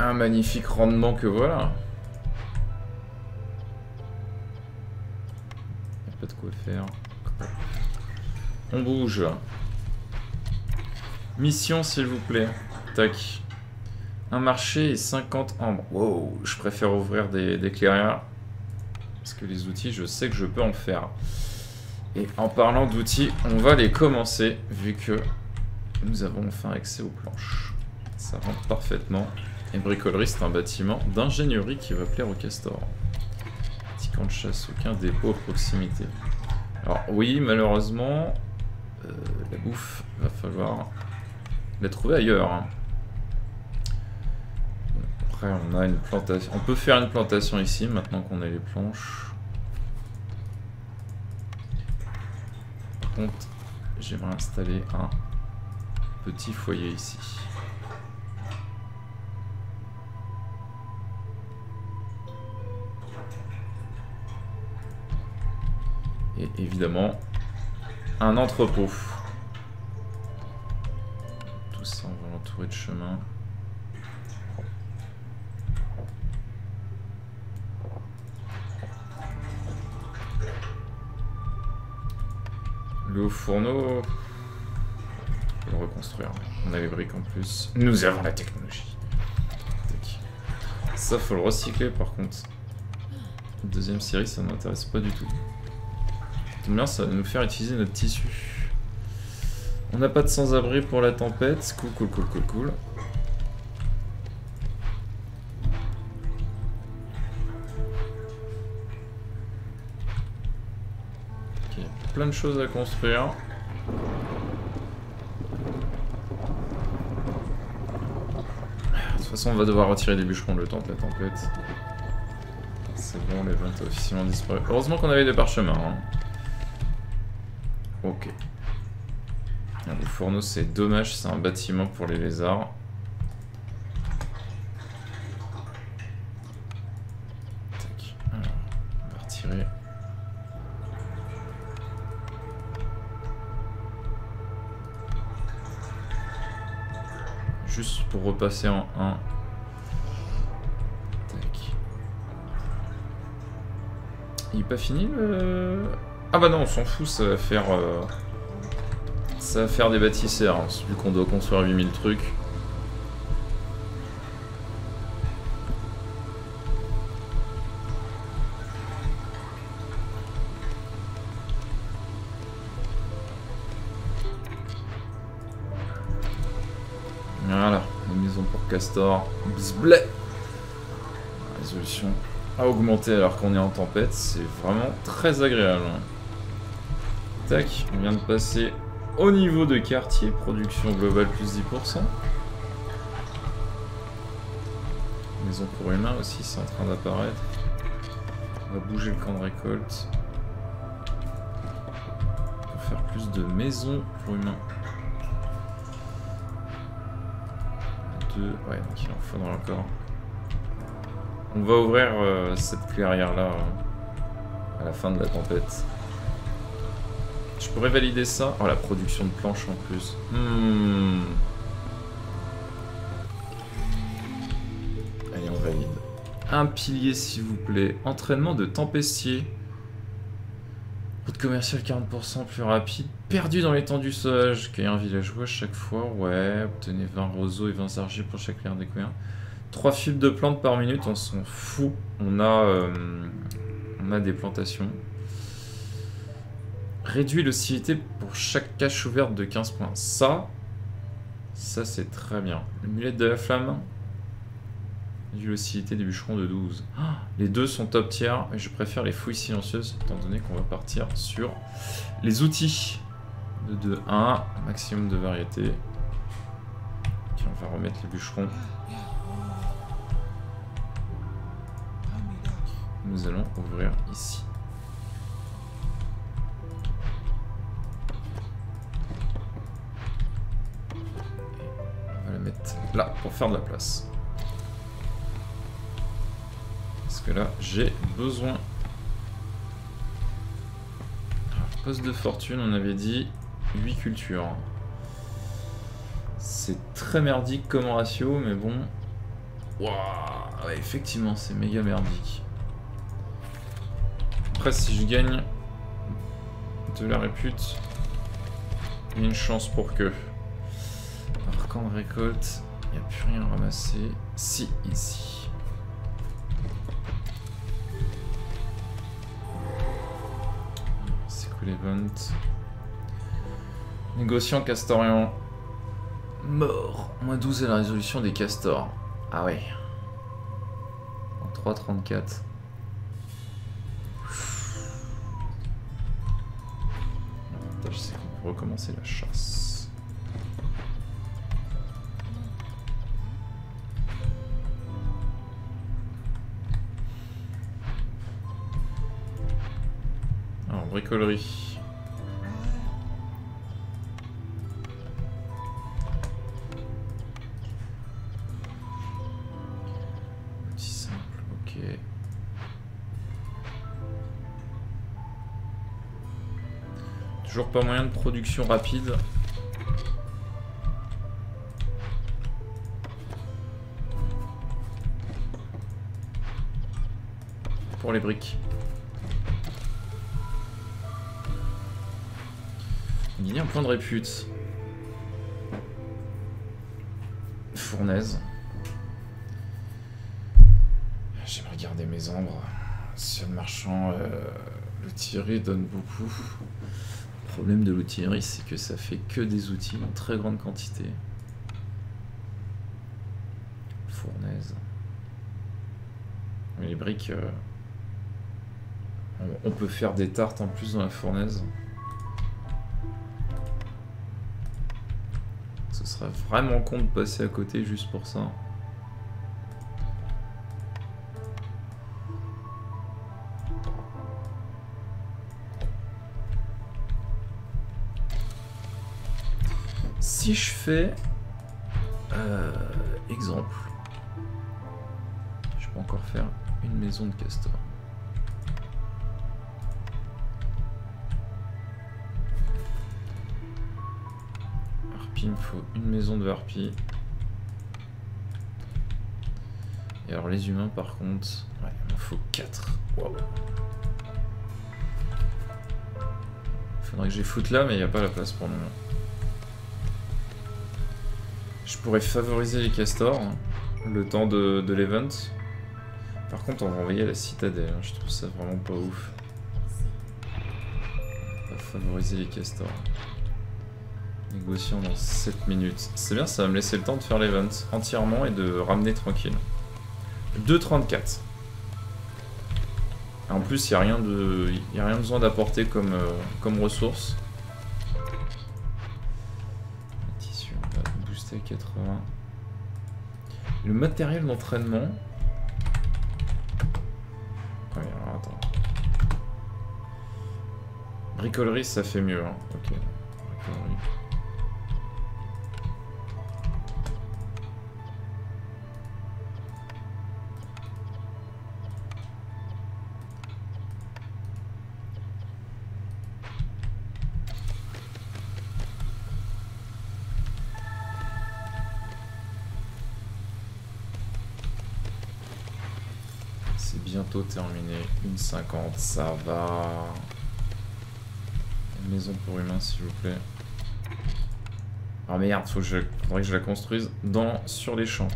Un magnifique rendement que voilà. Quoi faire. On bouge. Mission s'il vous plaît. Tac. Un marché et 50 ambres. Wow, je préfère ouvrir des, des clairières. Parce que les outils, je sais que je peux en faire. Et en parlant d'outils, on va les commencer, vu que nous avons enfin accès aux planches. Ça rentre parfaitement. Et bricolerie, c'est un bâtiment d'ingénierie qui va plaire au castor. Camp de chasse, aucun dépôt à proximité. Alors oui, malheureusement, euh, la bouffe, va falloir la trouver ailleurs. Hein. Après, on a une plantation. On peut faire une plantation ici, maintenant qu'on a les planches. Par contre, j'aimerais installer un petit foyer ici. Et évidemment, un entrepôt. Tout ça, on va l'entourer de chemin. Le fourneau, on le reconstruire. On a les briques en plus. Nous avons la technologie. Ça, faut le recycler par contre. Deuxième série, ça m'intéresse pas du tout bien, ça va nous faire utiliser notre tissu. On n'a pas de sans-abri pour la tempête. Cool, cool, cool, cool, cool. Ok, plein de choses à construire. De toute façon, on va devoir retirer les bûcherons le temps de la tempête. C'est bon, les ventes ont officiellement disparu. Heureusement qu'on avait des parchemins. Hein. Ok. Le fourneau, c'est dommage, c'est un bâtiment pour les lézards. Tac. Alors, on va retirer. Juste pour repasser en 1. Tac. Il n'est pas fini le... Ah bah non, on s'en fout, ça va faire... Euh, ça va faire des bâtisseurs, hein, vu qu'on doit construire 8000 trucs. Voilà, une maison pour Castor. Bzblé Résolution a augmenté alors qu'on est en tempête, c'est vraiment très agréable. On vient de passer au niveau de quartier, production globale plus 10%. Maison pour humains aussi, c'est en train d'apparaître. On va bouger le camp de récolte. Pour faire plus de maisons pour humains. Ouais, donc il en faudra encore. On va ouvrir euh, cette clairière là euh, à la fin de la tempête. Je pourrais valider ça. Oh, la production de planches en plus. Hmm. Allez, on valide. Un pilier, s'il vous plaît. Entraînement de tempestier. Route commerciale 40% plus rapide. Perdu dans l'étendue sauvage. Cueillir un villageois chaque fois. Ouais, obtenez 20 roseaux et 20 argile pour chaque clair découvert. 3 fils de plantes par minute, on s'en fout. On a, euh, on a des plantations. Réduit l'hostilité pour chaque cache ouverte de 15 points. Ça, ça c'est très bien. Le mulet de la flamme. Réduit l'hostilité des bûcherons de 12. les deux sont top tier, mais je préfère les fouilles silencieuses, étant donné qu'on va partir sur les outils. De 2, 1, maximum de variété. on va remettre les bûcherons. Nous allons ouvrir ici. Mettre là pour faire de la place. Parce que là, j'ai besoin. poste de fortune, on avait dit 8 cultures. C'est très merdique comme ratio, mais bon. Waouh, effectivement, c'est méga merdique. Après, si je gagne de la répute, il y a une chance pour que. Alors, quand on récolte, il n'y a plus rien à ramasser. Si, ici. C'est cool l'event? Négociant Castorian. Mort. Moins 12 à la résolution des castors. Ah ouais. En 3.34. recommencer la chasse. Bricolerie. pas moyen de production rapide. Pour les briques. A un point de répute. Fournaise. J'aimerais garder mes ombres. Seul marchand, euh, le tiré donne beaucoup. Le problème de l'outillerie, c'est que ça fait que des outils en très grande quantité. Fournaise. Les briques, euh, on peut faire des tartes en plus dans la fournaise. Serait vraiment con de passer à côté juste pour ça. si je fais... Euh, exemple. Je peux encore faire une maison de castor. Il me faut une maison de harpies. Et alors les humains par contre, ouais, il me faut 4. Waouh. Faudrait que j'ai foot là, mais il n'y a pas la place pour le moment. Je pourrais favoriser les castors, le temps de, de l'event. Par contre, on va envoyer la citadelle, hein, je trouve ça vraiment pas ouf. On va favoriser les castors. Négociant dans 7 minutes. C'est bien, ça va me laisser le temps de faire l'event entièrement et de ramener tranquille. 2,34. En plus, il n'y a, rien de, y a rien besoin d'apporter comme, euh, comme ressource. Tissu, on va booster à 80. Le matériel d'entraînement. Attends. Bricolerie, ça fait mieux. Hein. Ok. Bricolerie. Bientôt terminé. Une 50, ça va. Maison pour humains, s'il vous plaît. Ah merde, faut que je... faudrait que je la construise dans... sur les champs.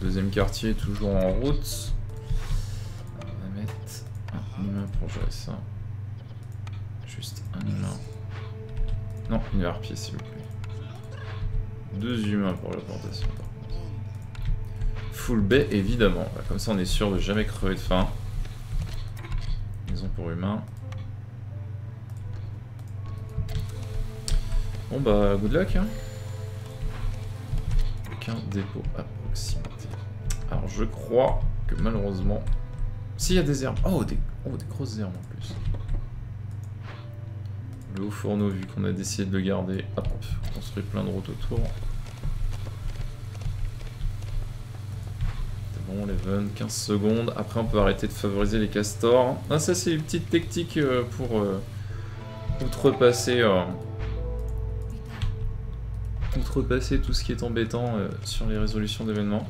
Deuxième quartier toujours en route. On va mettre un humain pour gérer ça. Un humain. Non, une harpie s'il vous plaît. Deux humains pour la plantation par contre. Full bay évidemment. Bah, Comme ça on est sûr de jamais crever de faim. Maison pour humains. Bon bah good luck hein. Aucun dépôt à proximité. Alors je crois que malheureusement... S'il y a des herbes... Oh des... oh, des grosses herbes en plus. Le haut fourneau, vu qu'on a décidé de le garder, hop, construit plein de routes autour. C'est bon, l'event, 15 secondes. Après, on peut arrêter de favoriser les castors. Ah, ça, c'est une petite technique euh, pour euh, outrepasser, euh, outrepasser tout ce qui est embêtant sur les résolutions d'événements.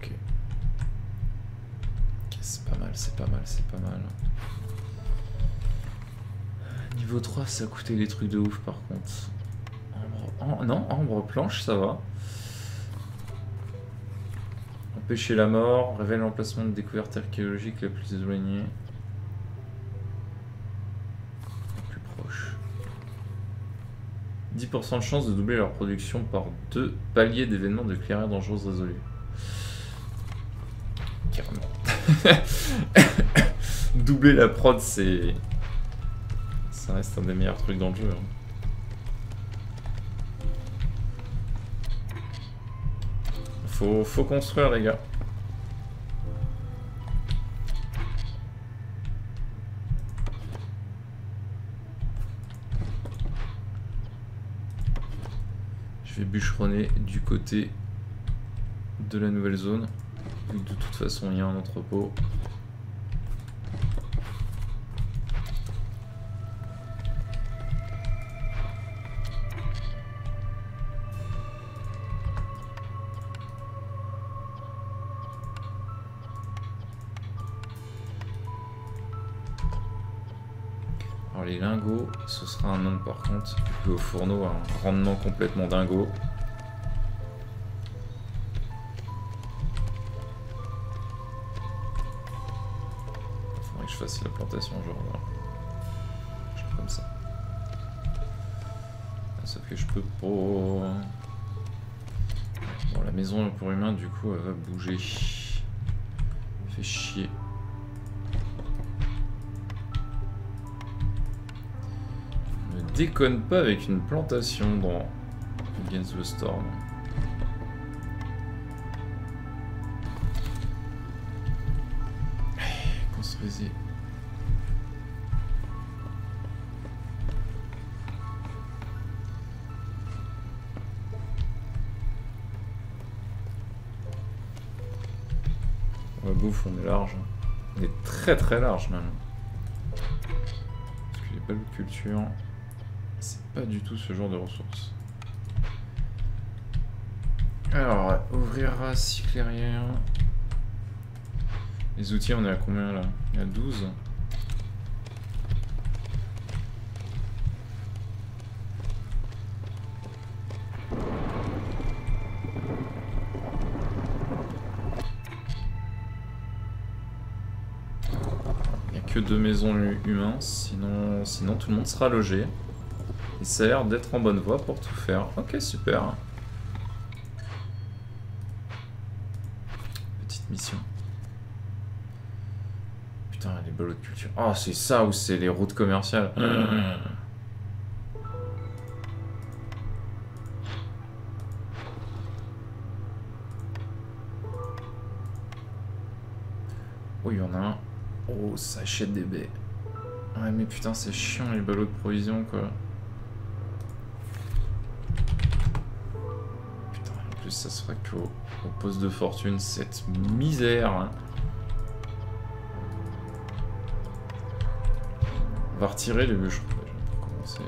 Ok, c'est pas mal, c'est pas mal, c'est pas mal. Niveau 3, ça coûté des trucs de ouf par contre. Ambre... oh, non, ambre planche, ça va. Empêcher la mort, révèle l'emplacement de découverte archéologique la plus éloignée. Plus proche. 10% de chance de doubler leur production par deux paliers d'événements de clairière dangereuse résolus. Carrément. Doubler la prod, c'est ça reste un des meilleurs trucs dans le jeu. hein. Faut, faut construire les gars. Je vais bûcheronner du côté de la nouvelle zone. De toute façon, il y a un entrepôt. Les lingots, ce sera un nombre par contre, le fourneau un rendement complètement dingo. Faudrait que je fasse la plantation genre là. Genre comme ça. Ah, Sauf que je peux pas... Bon la maison pour humain du coup elle va bouger. Fait chier. déconne pas avec une plantation dans Against the Storm. Construisez. On ouais, bouffe, on est large. Hein. On est très très large même. Parce que j'ai pas de culture pas du tout ce genre de ressources. Alors, ouvrir cyclérien. Les outils, on est à combien là? A 12 que deux maisons humains, sinon, sinon tout le monde sera logé. Et ça a l'air d'être en bonne voie pour tout faire. Ok, super. Petite mission. Putain, les ballots de culture. Oh, c'est ça ou c'est les routes commerciales Oh, il y en a un. Oh, ça achète des baies. Ouais, mais putain, c'est chiant les ballots de provision, quoi. Ça se fera qu'au poste de fortune, cette misère. On va retirer les bûcherons, déjà, pour commencer.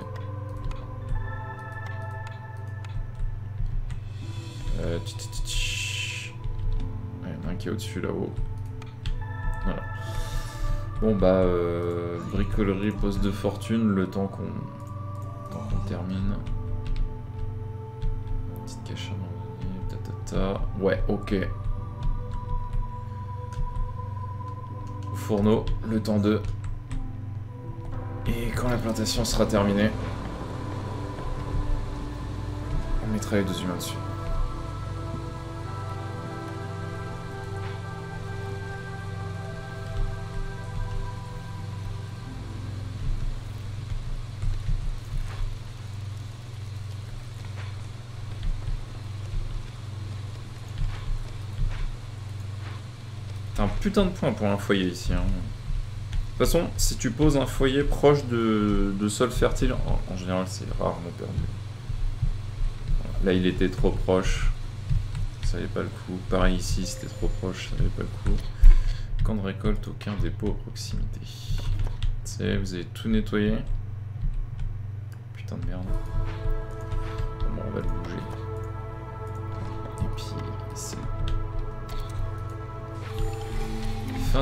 Euh, il y en a un qui est au-dessus, là-haut. Voilà. Bon bah, euh, bricolerie, poste de fortune, le temps qu'on termine. Ouais, ok. Fourneau, le temps de... Et quand la plantation sera terminée, on mettra les deux humains dessus. Putain de points pour un foyer ici. Hein. De toute façon, si tu poses un foyer proche de, sol fertile, en, général c'est rarement perdu. Là il était trop proche, ça n'avait pas le coup. Pareil ici, c'était trop proche, ça n'avait pas le coup. Quand de récolte, aucun dépôt à proximité. Vous avez tout nettoyé. Putain de merde.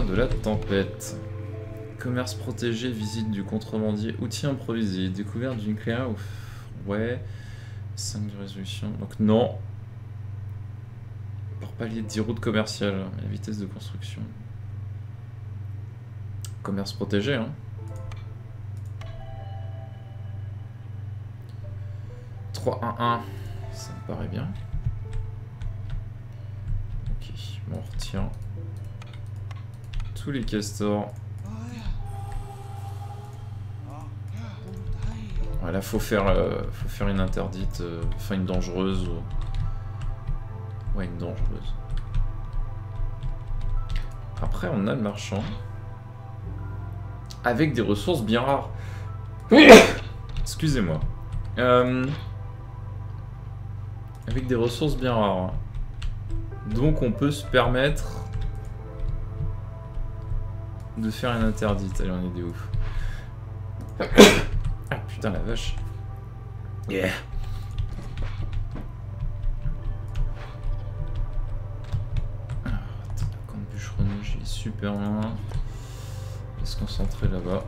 De la tempête. Commerce protégé, visite du contrebandier, outils improvisés, découverte du nucléaire, ouais, 5 de résolution, donc non. Pour pallier 10 routes commerciales, la vitesse de construction. Commerce protégé, hein. 3-1-1, ça me paraît bien. Ok, bon, on retient tous les castors. Voilà, faut faire, euh, faut faire une interdite, euh, enfin une dangereuse. Ouais, une dangereuse. Après, on a le marchand. Avec des ressources bien rares. Excusez-moi. Euh, avec des ressources bien rares. Donc on peut se permettre de faire une interdite. Allez, on est des ouf. ah putain, la vache. Yeah. J'ai super loin. On va se concentrer là-bas.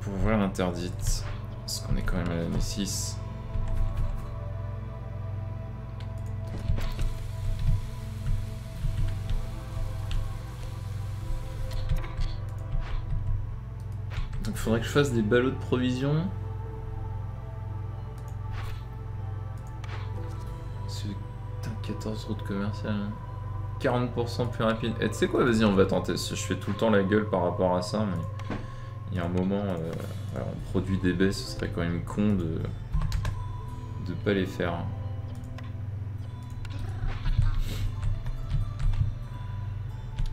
Pour ouvrir l'interdite. Parce qu'on est quand même à l'année 6. Faudrait que je fasse des ballots de provision. Putain, 14 routes commerciales. 40% plus rapide. Et tu sais quoi, vas-y, on va tenter. Je fais tout le temps la gueule par rapport à ça, mais il y a un moment, euh, on produit des baies, ce serait quand même con de de pas les faire.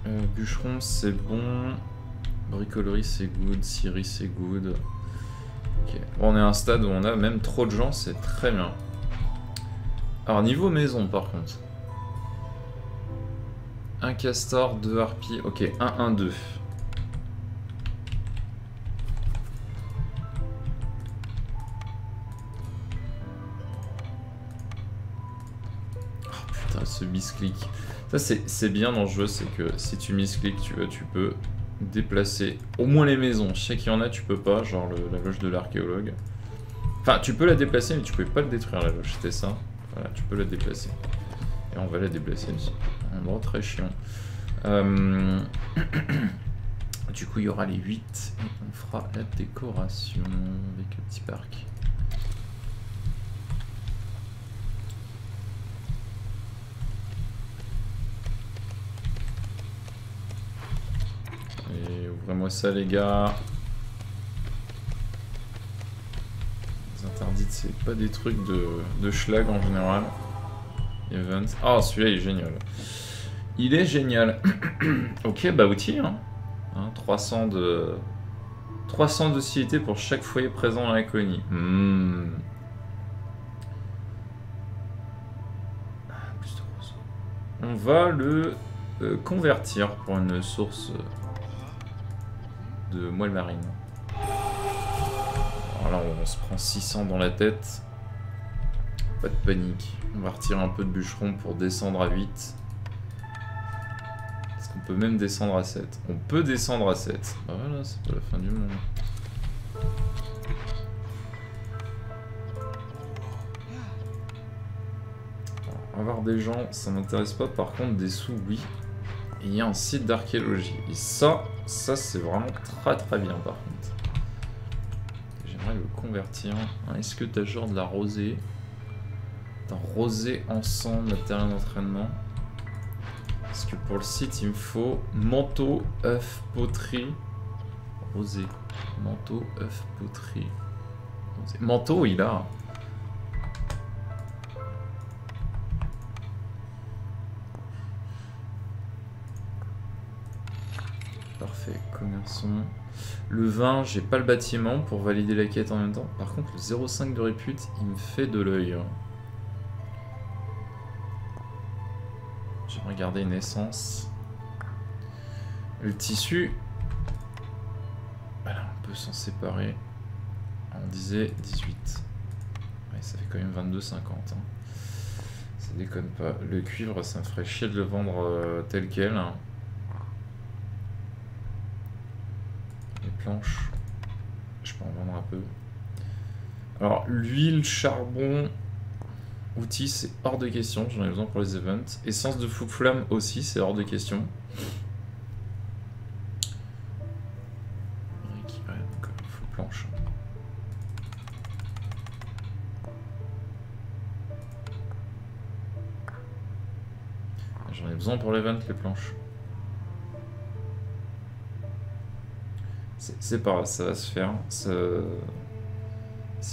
Euh, bûcheron, c'est bon. Bricolerie c'est good, Siri c'est good. on est à un stade où on a même trop de gens, c'est très bien. Alors niveau maison par contre. Un castor, deux harpies. Ok, 1, 1, 2. Oh putain, ce misclick. Ça, c'est bien dans le jeu, c'est que si tu misclick, tu, tu peux déplacer au moins les maisons. Je sais qu'il y en a, tu peux pas, genre la loge de l'archéologue. Enfin, tu peux la déplacer, mais tu peux pas le détruire la loge, c'était ça. Voilà, tu peux la déplacer. Et on va la déplacer aussi. Un endroit très chiant. Euh, du coup, il y aura les 8 et on fera la décoration avec le petit parc. Et ouvrez-moi ça, les gars. Les interdites, c'est pas des trucs de, de schlag en général. Event. Ah, celui-là, il est génial. Il est génial. ok, bah outil. Hein. 300 hein, de... 300 docilité pour chaque foyer présent dans la colonie. Hmm. On va le euh, convertir pour une source de moelle marine. Alors là, on se prend 600 dans la tête. Pas de panique. On va retirer un peu de bûcheron pour descendre à 8. Est-ce qu'on peut même descendre à 7 On peut descendre à 7. Bah voilà, c'est pas la fin du monde. avoir des gens, ça m'intéresse pas. Par contre, des sous, oui. Il y a un site d'archéologie. Et ça, ça c'est vraiment très très bien par contre. J'aimerais le convertir. Est-ce que t'as genre de la rosée? Rosé ensemble, matériel d'entraînement. Parce que pour le site, il me faut manteau, œuf, poterie. Rosé. Manteau, œuf, poterie. Manteau, il a. Commerçons. Le 20, j'ai pas le bâtiment pour valider la quête en même temps. Par contre, le 0,5 de répute, il me fait de l'œil. Regardez une essence. Le tissu. On peut s'en séparer. On disait 18. ça fait quand même 22,50. Hein. Ça déconne pas. Le cuivre, ça me ferait chier de le vendre euh, tel quel. Hein. Je peux en vendre un peu. Alors, l'huile, charbon, Outils, c'est hors de question, j'en ai besoin pour les events. Essence de fou flamme aussi, c'est hors de question. J'en ai besoin pour l'event, les planches. C'est pas grave, ça va se faire. C'est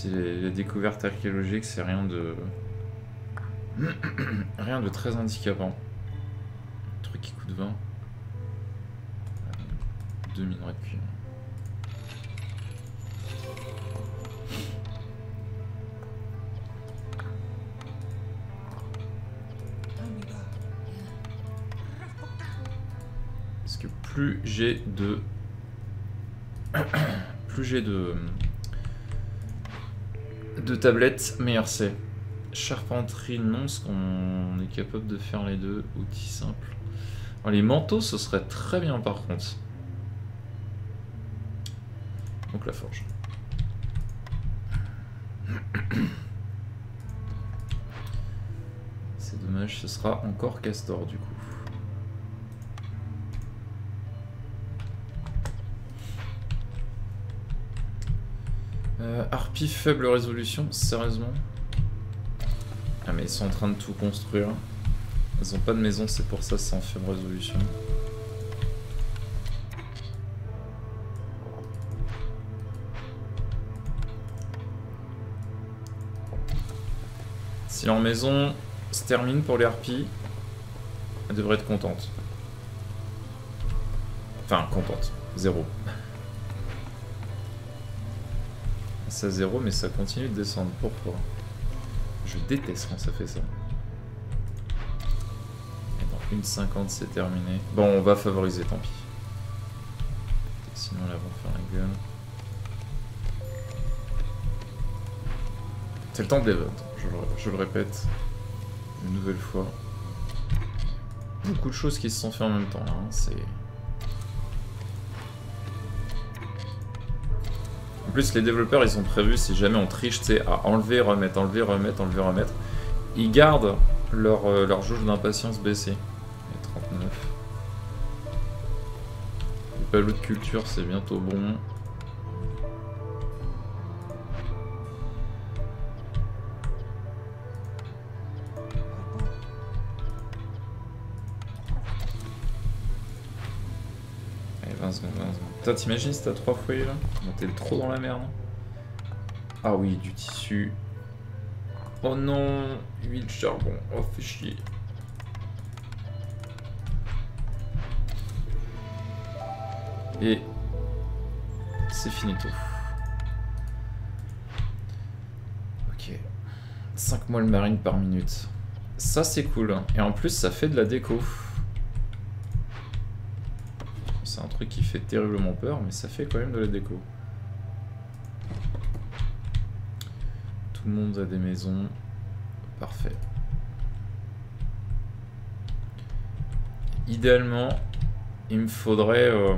les découvertes archéologiques, c'est rien de... Rien de très handicapant. Un truc qui coûte 20. 2 minerais de cuivre. Parce que plus j'ai de... plus j'ai de... de tablettes, meilleur c'est. Charpenterie, non, ce qu'on est capable de faire les deux. Outils simples. les manteaux, ce serait très bien par contre. Donc la forge. C'est dommage, ce sera encore Castor du coup. Euh, Harpie faible résolution, sérieusement ah mais ils sont en train de tout construire. Ils ont pas de maison, c'est pour ça c'est en faible résolution. Si leur maison se termine pour les harpies, elle devrait être contente. Enfin, contente. Zéro. À zéro, mais ça continue de descendre. Pourquoi? Je déteste quand ça fait ça. Une 50, c'est terminé. Bon, on va favoriser, tant pis. Sinon, là, vont faire la gueule. C'est le temps de l'event, je, le répète. Une nouvelle fois. Beaucoup de choses qui se sont faites en même temps, hein. c'est... En plus, les développeurs, ils ont prévu, si jamais on triche, sais, à enlever, remettre, enlever, remettre, enlever, remettre. Ils gardent leur, euh, leur jauge d'impatience baissée. Et 39. Le palo de culture, c'est bientôt bon. Putain, t'imagines si t'as 3 foyers là T'es trop dans la merde. Ah oui, du tissu. Oh non, huile charbon. Oh, fait chier. Et c'est finito. Ok. 5 moelles marines par minute. Ça c'est cool. Et en plus ça fait de la déco. C'est un qui fait terriblement peur, mais ça fait quand même de la déco. Tout le monde a des maisons. Parfait. Idéalement, il me faudrait... Euh,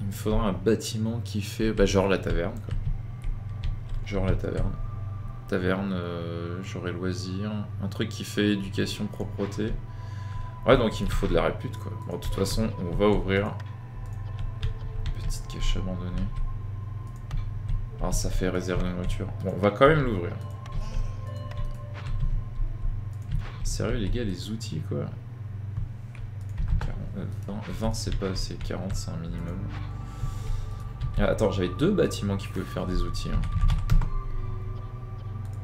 il me faudrait un bâtiment qui fait... Bah, genre la taverne. Quoi. Genre la taverne. Taverne, euh, j'aurais loisir. Un truc qui fait éducation, propreté. Ouais, donc il me faut de la répute, quoi. Bon, de toute façon, on va ouvrir. Petite cache abandonnée. Ah, ça fait réserve de nourriture. Bon, on va quand même l'ouvrir. Sérieux, les gars, les outils, quoi. 20, c'est pas assez. 40, c'est un minimum. Ah, attends, j'avais deux bâtiments qui pouvaient faire des outils. Hein.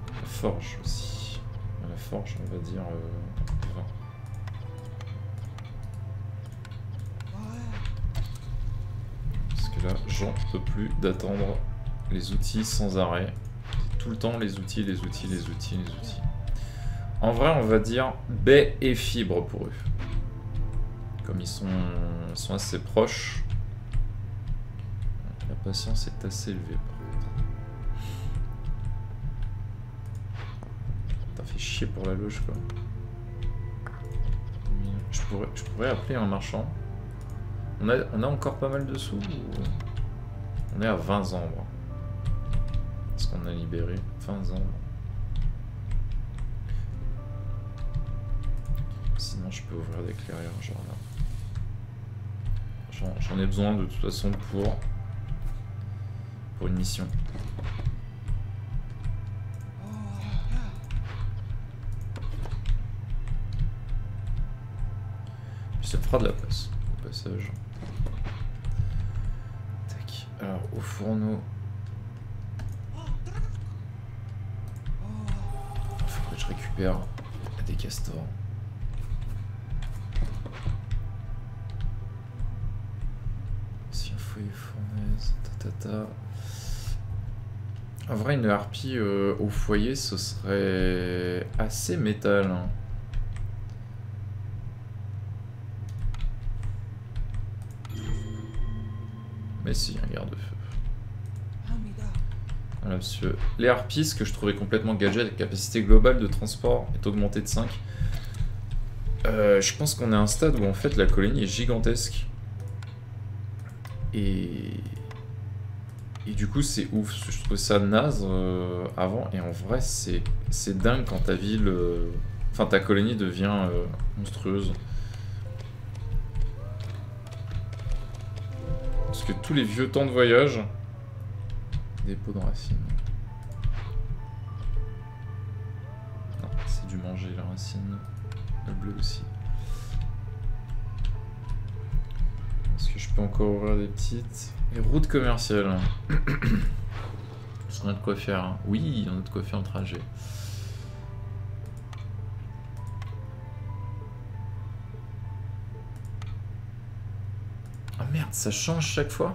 La forge aussi. La forge, on va dire... Euh, j'en peux plus d'attendre les outils sans arrêt. Tout le temps les outils, les outils, les outils, les outils. En vrai, on va dire baie et fibre pour eux. Comme ils sont, sont assez proches. La patience est assez élevée. T'as fait chier pour la loge quoi. Je pourrais, je pourrais appeler un marchand. On a, encore pas mal de sous On est à 20 ans. Est-ce qu'on a libéré 20 ans Sinon, je peux ouvrir des clairières, genre là. J'en ai besoin de toute façon pour, pour une mission. ça fera de la place Alors, au fourneau, je récupère des castors. Si un foyer fournaise, ta, En vrai, une harpie euh, au foyer, ce serait assez métal. Hein. Mais si, un garde-feu. Voilà, monsieur. Les harpies, que je trouvais complètement gadget, la capacité globale de transport est augmentée de 5. Euh, je pense qu'on est à un stade où en fait la colonie est gigantesque. Et... Et du coup c'est ouf, je trouve ça naze euh, avant et en vrai c'est dingue quand ta ville, euh, enfin ta colonie devient monstrueuse. Tous les vieux temps de voyage, Dépôt de racine. C'est du manger la racine. Le bleu aussi. Est-ce que je peux encore ouvrir des petites? Les routes commerciales. On a de quoi faire. Hein. Oui, on a de quoi faire un trajet. Ça change chaque fois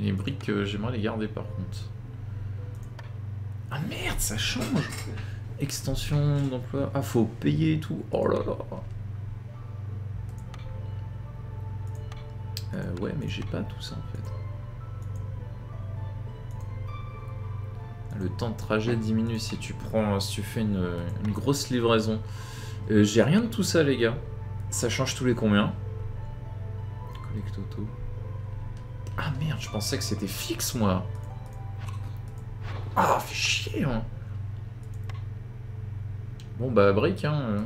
Les briques, j'aimerais les garder par contre. merde, ça change Extension d'emploi. Ah, faut payer et tout. Oh là là. Euh, ouais, mais j'ai pas tout ça en fait. Le temps de trajet diminue si tu prends, si tu fais une, grosse livraison. Euh, j'ai rien de tout ça, les gars. Ça change tous les combien Collecte auto. Ah merde, je pensais que c'était fixe, moi. Ah, fait chier, hein. Bon, bah, brique, hein. Euh.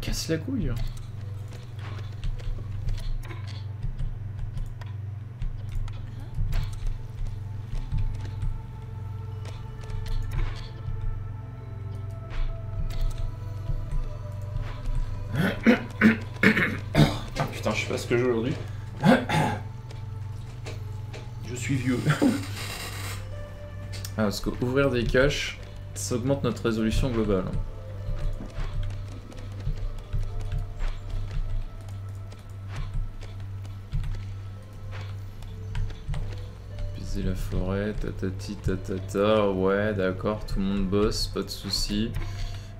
Casse la couille. Que j'ai aujourd'hui. Je suis vieux. ah, parce qu'ouvrir des caches, ça augmente notre résolution globale. Piser la forêt, tatati tatata, ouais d'accord, tout le monde bosse, pas de soucis.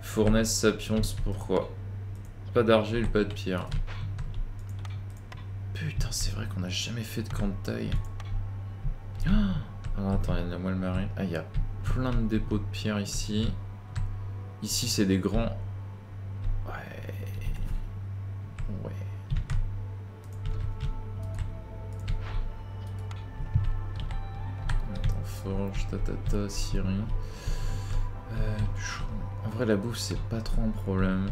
Fournaise sapiens, pourquoi? Pas d'argile, pas de pierre. Putain, c'est vrai qu'on n'a jamais fait de camp de taille. Ah, attends, il y a la moelle marine. Ah, il y a plein de dépôts de pierre ici. Ici, c'est des grands... Ouais... Ouais... Forge, tatata. Euh, en vrai, la bouffe, c'est pas trop un problème.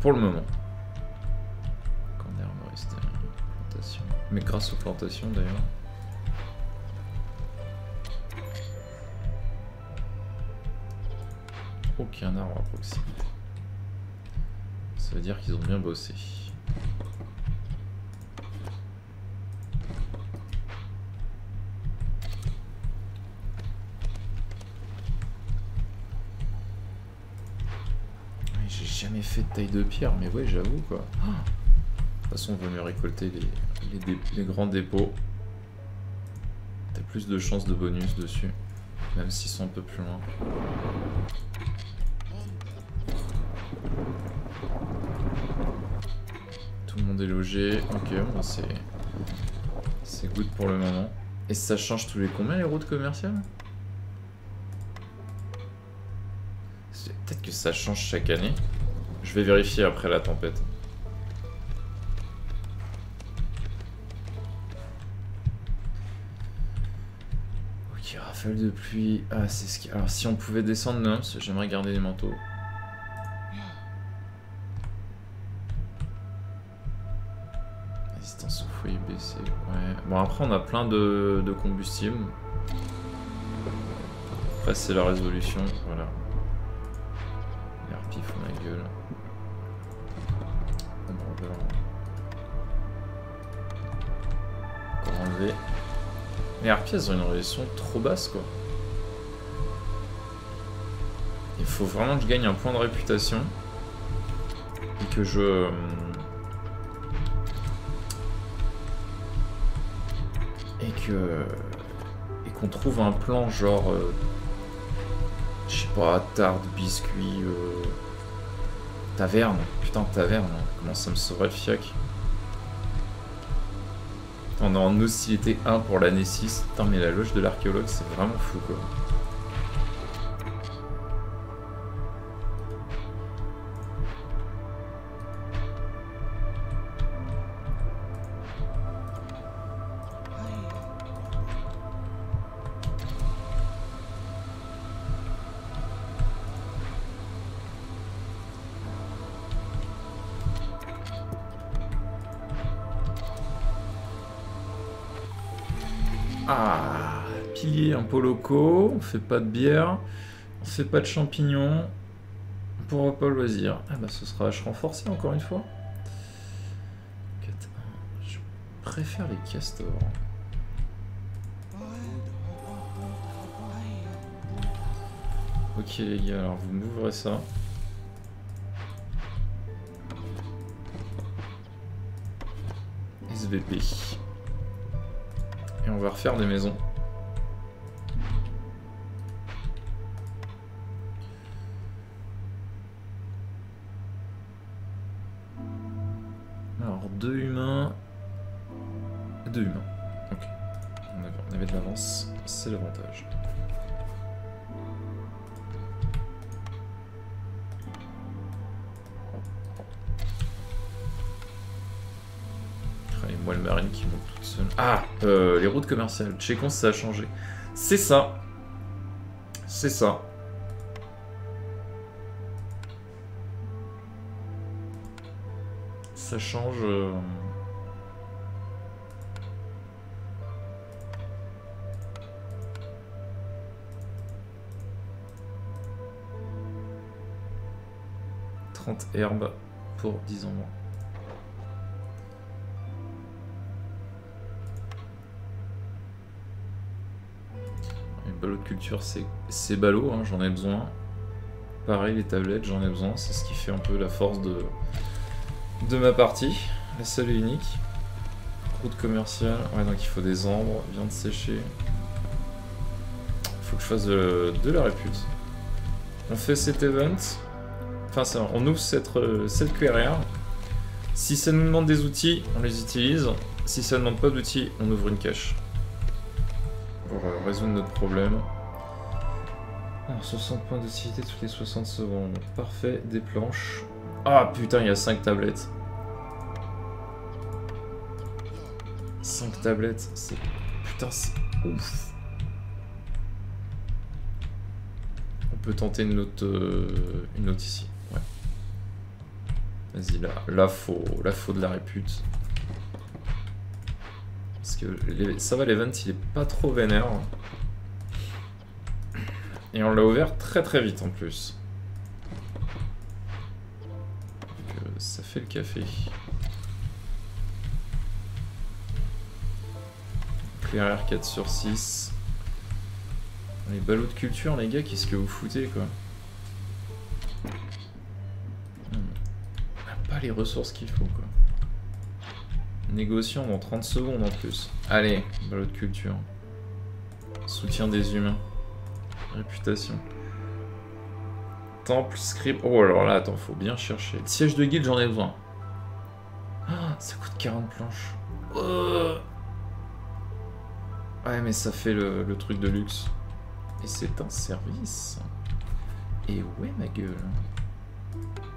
Pour le moment. Mais grâce aux plantations d'ailleurs. Aucun arbre à proximité. Ça veut dire qu'ils ont bien bossé. J'ai jamais fait de taille de pierre, mais ouais, j'avoue quoi. De toute façon, on va mieux récolter les, les, grands dépôts. T'as plus de chances de bonus dessus, même s'ils sont un peu plus loin. Tout le monde est logé. Ok, bon, c'est... C'est good pour le moment. Et ça change tous les combien les routes commerciales? Peut-être que ça change chaque année. Je vais vérifier après la tempête. De pluie. Ah, c'est ce qui. Alors, si on pouvait descendre, non, j'aimerais garder les manteaux. Résistance au foyer baissée. Ouais. Bon, après, on a plein de, de combustible. Après, c'est la résolution. Voilà. Les harpies font la gueule. Encore enlever. Les harpies, elles ont une résolution trop basse, quoi. Il faut vraiment que je gagne un point de réputation. Et que je... Euh, et que... Et qu'on trouve un plan genre... Euh, je sais pas, tarte, biscuit... Euh, taverne. Putain, taverne. Hein. Comment ça me sauverait le fiac on est en hostilité 1 pour l'année 6. Putain, mais la loge de l'archéologue, c'est vraiment fou, quoi. Locaux, on fait pas de bière, on fait pas de champignons, pour pas loisir. Ah bah ce sera H renforcé encore une fois. Je préfère les castors. Ok les gars, alors vous m'ouvrez ça. SVP. On va refaire des maisons. Commerciales. Checkons si ça a changé. C'est ça. C'est ça. Ça change. euh, « 30 herbes pour 10 ans moins. Ballots de culture, c'est ballot, hein, j'en ai besoin. Pareil, les tablettes, j'en ai besoin. C'est ce qui fait un peu la force de, ma partie. La seule et unique. Route commerciale. Ouais, donc il faut des ambres, viande séchée. Faut que je fasse de, la répute. On fait cet event. Enfin, ça, on ouvre cette, euh, cette. Si ça nous demande des outils, on les utilise. Si ça ne demande pas d'outils, on ouvre une cache pour euh, résoudre notre problème. Alors, 60 points d'utilité toutes les 60 secondes. Parfait, des planches. Ah putain, il y a 5 tablettes. 5 tablettes, c'est... Putain, c'est ouf. On peut tenter une autre, euh, une autre ici. Vas-y, là, là, faut, là, faut de la répute. Parce que ça va, l'event il est pas trop vénère. Et on l'a ouvert très très vite en plus. Euh, ça fait le café. Clairière 4 sur 6. Les ballots de culture, les gars, qu'est-ce que vous foutez quoi Hmm. On a pas les ressources qu'il faut quoi. Négociant dans 30 secondes en plus. Allez, ballot de culture. Soutien des humains. Réputation. Temple, script. Oh alors là, attends, faut bien chercher. Siège de guilde, j'en ai besoin. Ah, ça coûte 40 planches. Oh. Ouais, mais ça fait le truc de luxe. Et c'est un service. Et ouais, ma gueule. «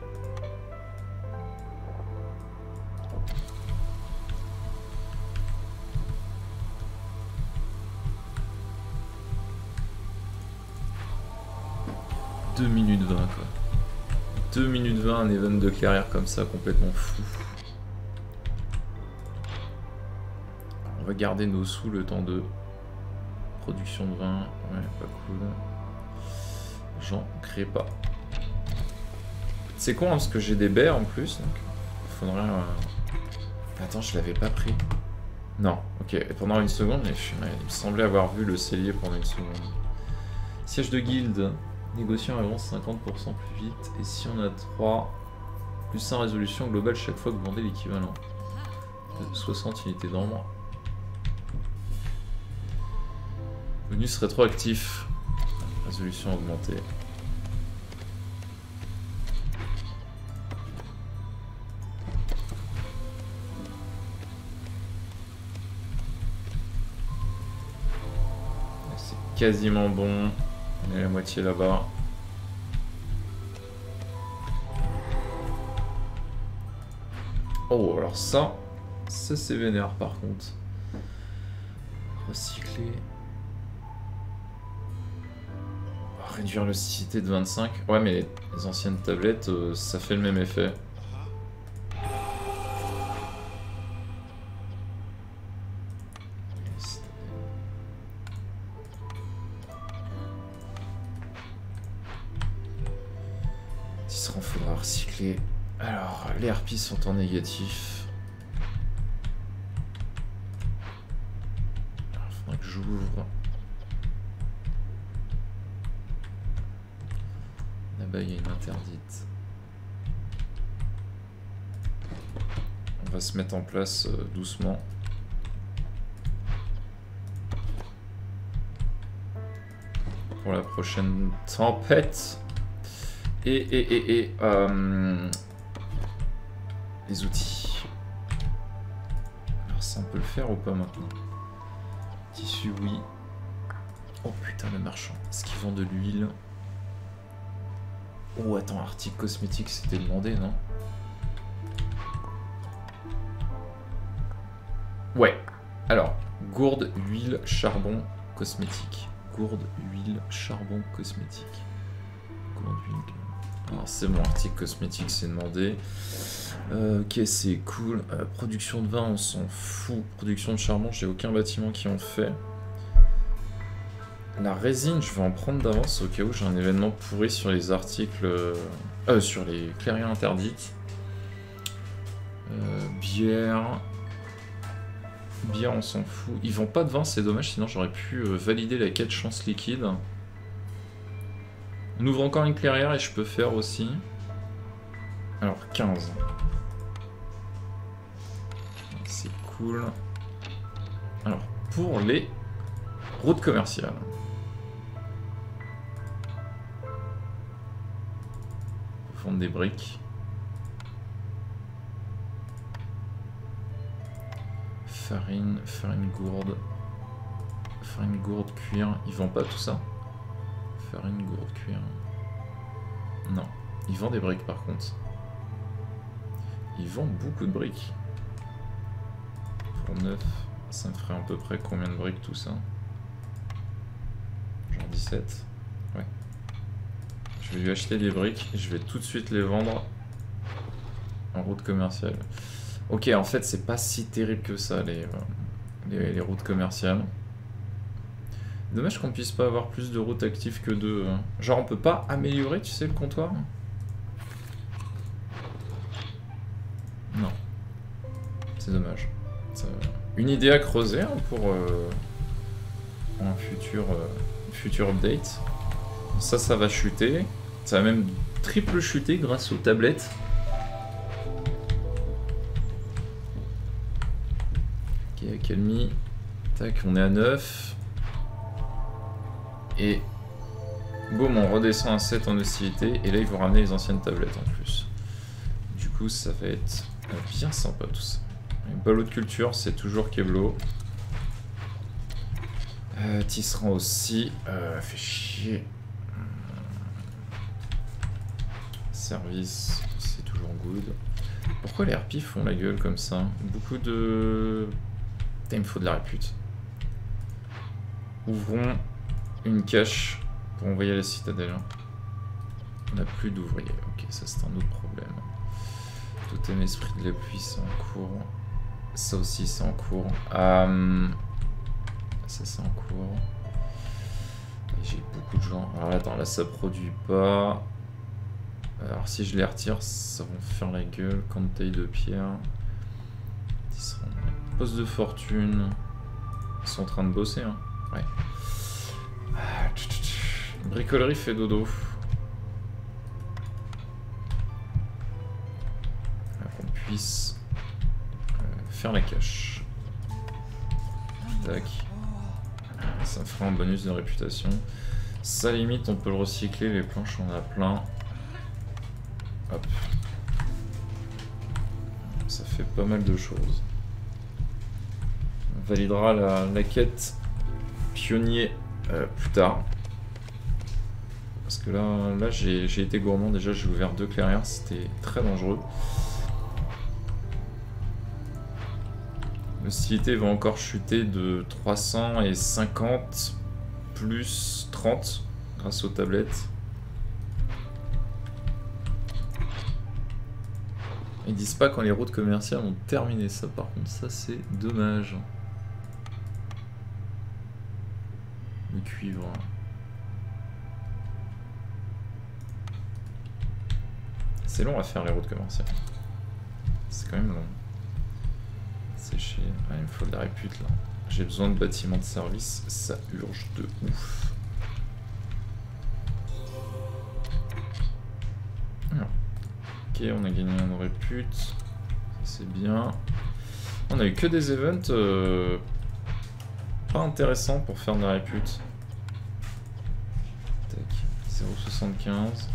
2 minutes 20 quoi. 2 minutes 20 un event de clairière comme ça, complètement fou. On va garder nos sous le temps de production de vin. Ouais, pas cool. J'en crée pas. C'est con hein, parce que j'ai des baies en plus, faudrait... euh, Attends, je l'avais pas pris. Non, ok. Pendant une seconde, il me semblait avoir vu le cellier pendant une seconde. Siège de guilde. Négociant avance 50% plus vite. Et si on a 3, plus 1 résolution globale chaque fois que vous vendez l'équivalent. de 60 unités d'ombre. Bonus rétroactif. Résolution augmentée. C'est quasiment bon. On est à la moitié là-bas. Oh, alors ça, ça c'est vénère par contre. Recycler. Réduire l'hostilité de 25. Ouais, mais les anciennes tablettes, euh, ça fait le même effet. sont en négatif. Ah, il faudra que j'ouvre. Là-bas, il y a une interdite. On va se mettre en place euh, doucement. Pour la prochaine tempête. Et, et, et, et euh, les outils. Alors ça, on peut le faire ou pas maintenant Tissu, oui. Oh putain, le marchand. Est-ce qu'ils vendent de l'huile Oh, attends, article cosmétique, c'était demandé, non Ouais. Alors, gourde, huile, charbon, cosmétique. Gourde, huile, charbon, cosmétique. Gourde, huile. Alors, c'est bon, article cosmétique, c'est demandé. Euh, ok, c'est cool. Euh, production de vin, on s'en fout. Production de charbon, j'ai aucun bâtiment qui en fait. La résine, je vais en prendre d'avance au cas où j'ai un événement pourri sur les articles... Euh, sur les clairières interdites. Bière... Bière, on s'en fout. Ils vendent pas de vin, c'est dommage, sinon j'aurais pu valider la quête chance liquide. On ouvre encore une clairière et je peux faire aussi... Alors, 15. C'est cool. Alors, pour les routes commerciales. des briques. Farine, farine gourde. Farine gourde, cuir. Ils vendent pas tout ça Farine gourde, cuir. Non. Ils vendent des briques par contre. Ils vendent beaucoup de briques. Pour 9, ça me ferait à peu près combien de briques tout ça? Genre 17 je vais lui acheter des briques je vais tout de suite les vendre en route commerciale. Ok, en fait, c'est pas si terrible que ça, les, euh, les, routes commerciales. Dommage qu'on puisse pas avoir plus de routes actives que deux. Hein. Genre, on peut pas améliorer, tu sais, le comptoir? Non. C'est dommage. Une idée à creuser hein, pour euh, un futur, euh, futur update. Ça, ça va chuter. Ça va même triple chuter grâce aux tablettes. Ok, accalmie. Tac, on est à 9. Et boum, on redescend à 7 en hostilité. Et là, ils vont ramener les anciennes tablettes en plus. Du coup, ça va être bien sympa tout ça. Ballot de culture, c'est toujours Keblo. Euh, Tisserand aussi. Euh, fait chier. Service, c'est toujours good. Pourquoi les harpies font la gueule comme ça? Beaucoup de... il me faut de la répute. Ouvrons une cache pour envoyer la citadelle. On n'a plus d'ouvriers. Ok, ça c'est un autre problème. Tout est esprit de la pluie, c'est en cours. Ça aussi c'est en cours. Euh, ça c'est en cours. J'ai beaucoup de gens. Alors attends, là ça produit pas. Alors si je les retire, ça va faire la gueule. taille de pierre. Poste de fortune. Ils sont en train de bosser, hein. Ouais. Bricolerie fait dodo. Qu'on puisse euh, faire la cache. Tac. Ça fera un bonus de réputation. Ça limite, on peut le recycler. Les planches, on a plein. Hop. Ça fait pas mal de choses. Validera la, quête pionnier euh, plus tard. Parce que là, j'ai été gourmand déjà, j'ai ouvert deux clairières, c'était très dangereux. L'hostilité va encore chuter de 350 plus 30 grâce aux tablettes. Ils disent pas quand les routes commerciales ont terminé ça, par contre, ça c'est dommage. Cuivre. C'est long à faire les routes commerciales. C'est quand même long. C'est. Ah, il me faut de la répute là. J'ai besoin de bâtiments de service, ça urge de ouf. Ok, on a gagné un répute. C'est bien. On a eu que des events euh, pas intéressants pour faire de la répute. 75.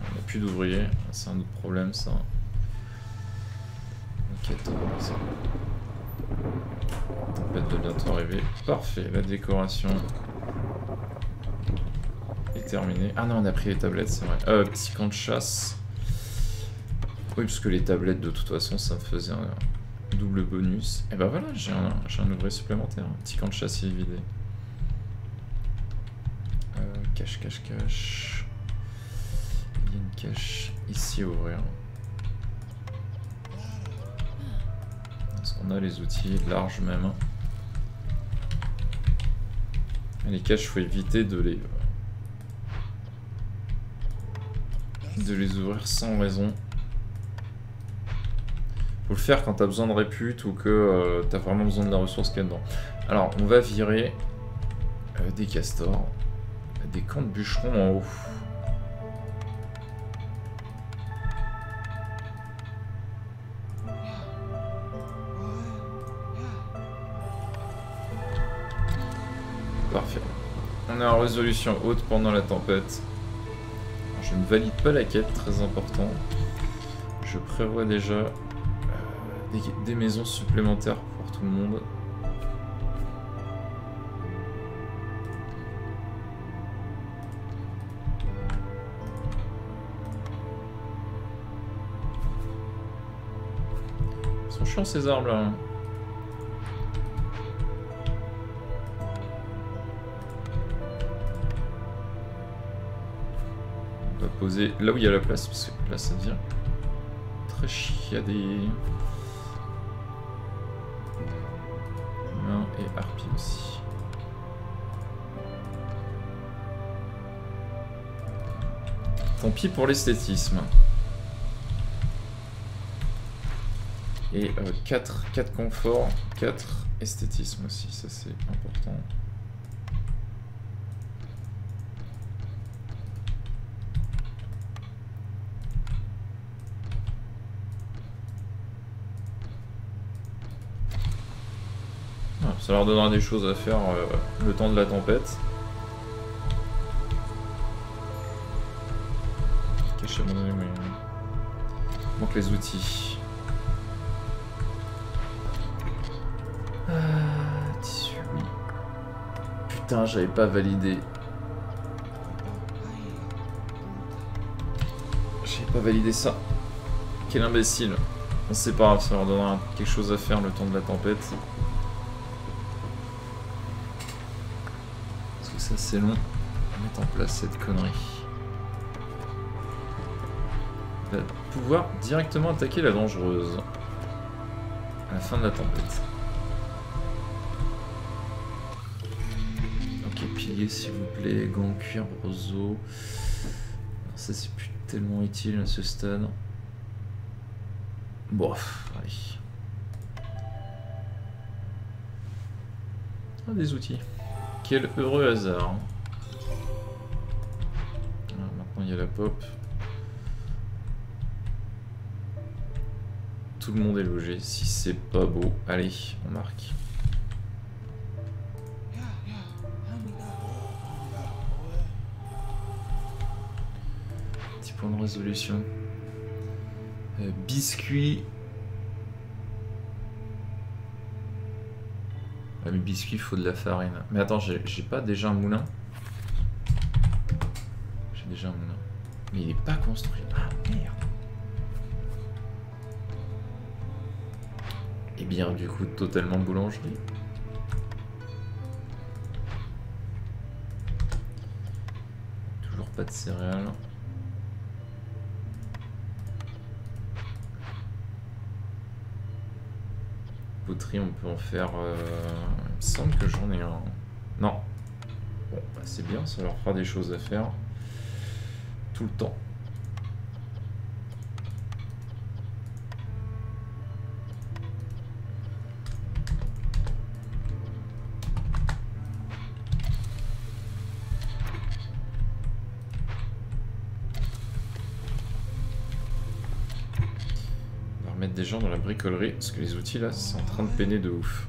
On n'a plus d'ouvriers. C'est un autre problème ça. 14. Tempête de bientôt arriver. Parfait, la décoration est terminée. Ah non, on a pris les tablettes, c'est vrai. Euh, petit camp de chasse. Oui, parce que les tablettes, de toute façon, ça me faisait un double bonus. Et bah voilà, j'ai un, ouvrier supplémentaire. Petit camp de chasse est vidé. Euh, cache, cache, cache. Une cache ici à ouvrir. On a les outils, larges même. les caches, faut éviter de les... de les ouvrir sans raison. Faut le faire quand t'as besoin de répute ou que euh, t'as vraiment besoin de la ressource qu'il y a dedans. Alors, on va virer euh, des castors, des camps de bûcherons en haut. Résolution haute pendant la tempête. Je ne valide pas la quête, très important. Je prévois déjà euh, des, maisons supplémentaires pour tout le monde. Ils sont chiants ces arbres là. Là où il y a la place, parce que là ça devient très chiadé. Humain et harpie aussi. Tant pis pour l'esthétisme. Et 4, euh, 4 confort, 4 esthétisme aussi, ça c'est important. Ça leur donnera des choses à faire euh, le temps de la tempête. Cacher mon mais... Il manque les outils. Ah, tissu, oui. Putain, j'avais pas validé. J'avais pas validé ça. Quel imbécile. On sait pas grave, ça leur donnera quelque chose à faire le temps de la tempête. C'est long mettre en place cette connerie. va pouvoir directement attaquer la dangereuse à la fin de la tempête. Ok, pilier s'il vous plaît, gants, cuir, roseau. Ça c'est plus tellement utile à ce stade. Bof, allez. Ah, des outils. Quel heureux hasard. maintenant il y a la pop. Tout le monde est logé. Si c'est pas beau, allez, on marque. Petit point de résolution. Euh, biscuit Ah, mais biscuit, faut de la farine. Mais attends, j'ai pas déjà un moulin? J'ai déjà un moulin. Mais il est pas construit. Ah merde. Et eh bien du coup, totalement boulangerie. Toujours pas de céréales. On peut en faire... Euh, il me semble que j'en ai un. Non. Bon, bah c'est bien, ça leur fera des choses à faire. Tout le temps. Bricolerie, parce que les outils là, c'est en train de peiner de ouf.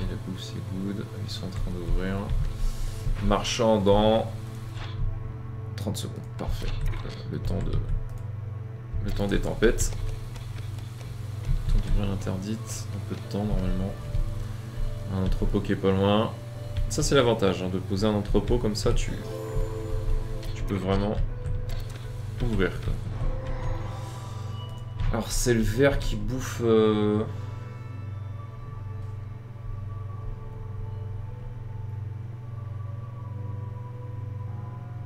la bouffe c'est good. Ils sont en train d'ouvrir. Marchand dans 30 secondes. Parfait. Euh, le temps de. Le temps des tempêtes. Le temps d'ouvrir l'interdite. Un peu de temps normalement. Un entrepôt qui est pas loin. Ça c'est l'avantage hein, de poser un entrepôt comme ça tu. Tu peux vraiment ouvrir quoi. Alors c'est le verre qui bouffe... Euh,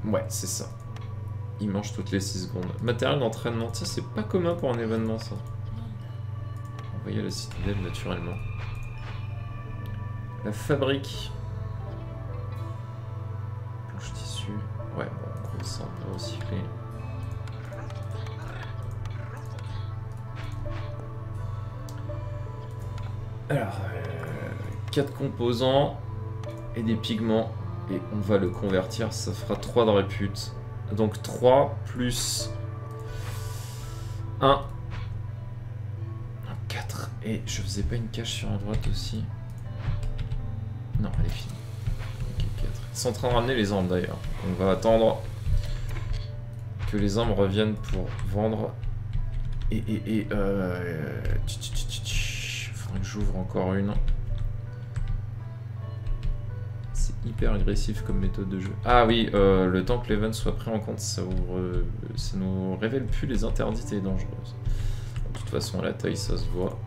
ouais, c'est ça. Il mange toutes les 6 secondes. Matériel d'entraînement, ça c'est pas commun pour un événement ça. Envoyer la citadelle naturellement. La fabrique. Planche tissu. Ouais, bon, gros, ça on peut recycler. Alors, 4 euh, composants et des pigments. Et on va le convertir, ça fera 3 de répute. Donc 3 plus 1. 4. Et je faisais pas une cache sur la droite aussi Non, elle est finie. Ok, 4. Ils sont en train de ramener les armes d'ailleurs. On va attendre que les armes reviennent pour vendre. Et, et, et euh, j'ouvre encore une. C'est hyper agressif comme méthode de jeu. Ah oui, euh, le temps que l'event soit pris en compte, ça, ouvre, ça nous révèle plus les interdites dangereuses. De toute façon, la taille, ça se voit.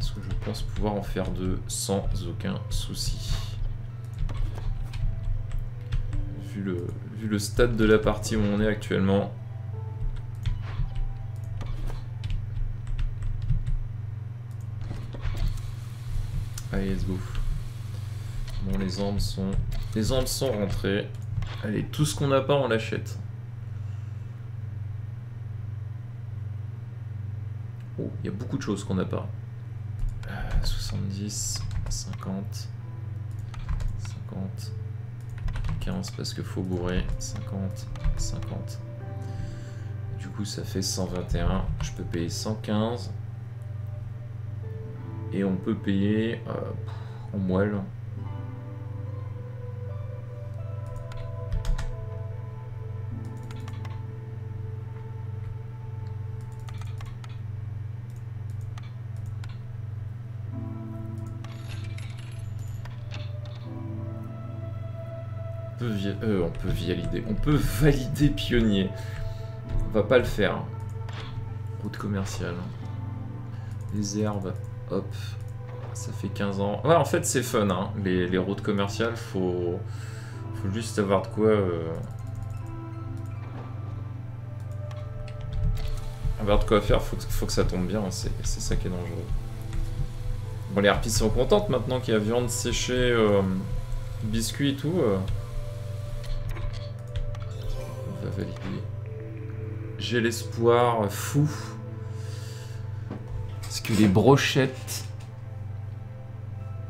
Est-ce que je pense pouvoir en faire deux sans aucun souci vu le, vu le stade de la partie où on est actuellement, Allez, let's go. Bon, les armes sont... Les armes sont rentrées. Allez, tout ce qu'on n'a pas, on l'achète. Oh, il y a beaucoup de choses qu'on n'a pas. 70, 50, 50, 15 parce que faut bourrer, 50, 50. Du coup, ça fait 121. Je peux payer 115. Et on peut payer euh, en moelle. On peut, euh, on peut valider. On peut valider pionnier. On va pas le faire. Route commerciale. Les herbes. Hop, ça fait 15 ans. Ouais, en fait, c'est fun, hein. les, routes commerciales, faut, juste avoir de quoi... Euh... Avoir de quoi faire, faut, que ça tombe bien, c'est ça qui est dangereux. Bon, les harpies sont contentes maintenant qu'il y a viande séchée, euh, biscuits et tout. Euh. On va valider. J'ai l'espoir fou les brochettes...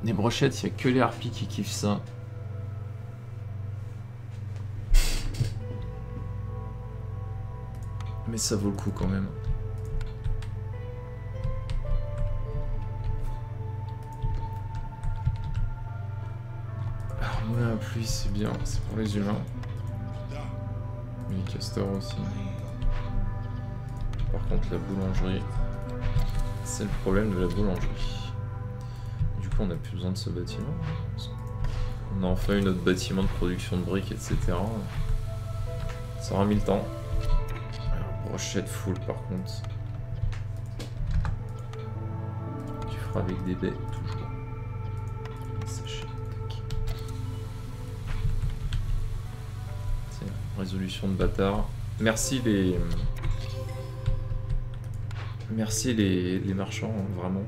Les brochettes, il n'y a que les harpies qui kiffent ça. Mais ça vaut le coup quand même. Harmonie à pluie, c'est bien. C'est pour les humains. Les castors aussi. Par contre, la boulangerie... C'est le problème de la boulangerie. Du coup, on n'a plus besoin de ce bâtiment. On a enfin eu notre bâtiment de production de briques, etc. Ça aura mis le temps. brochette full par contre. Tu feras avec des baies, toujours. Résolution de bâtard. Merci les... Merci les, marchands, vraiment.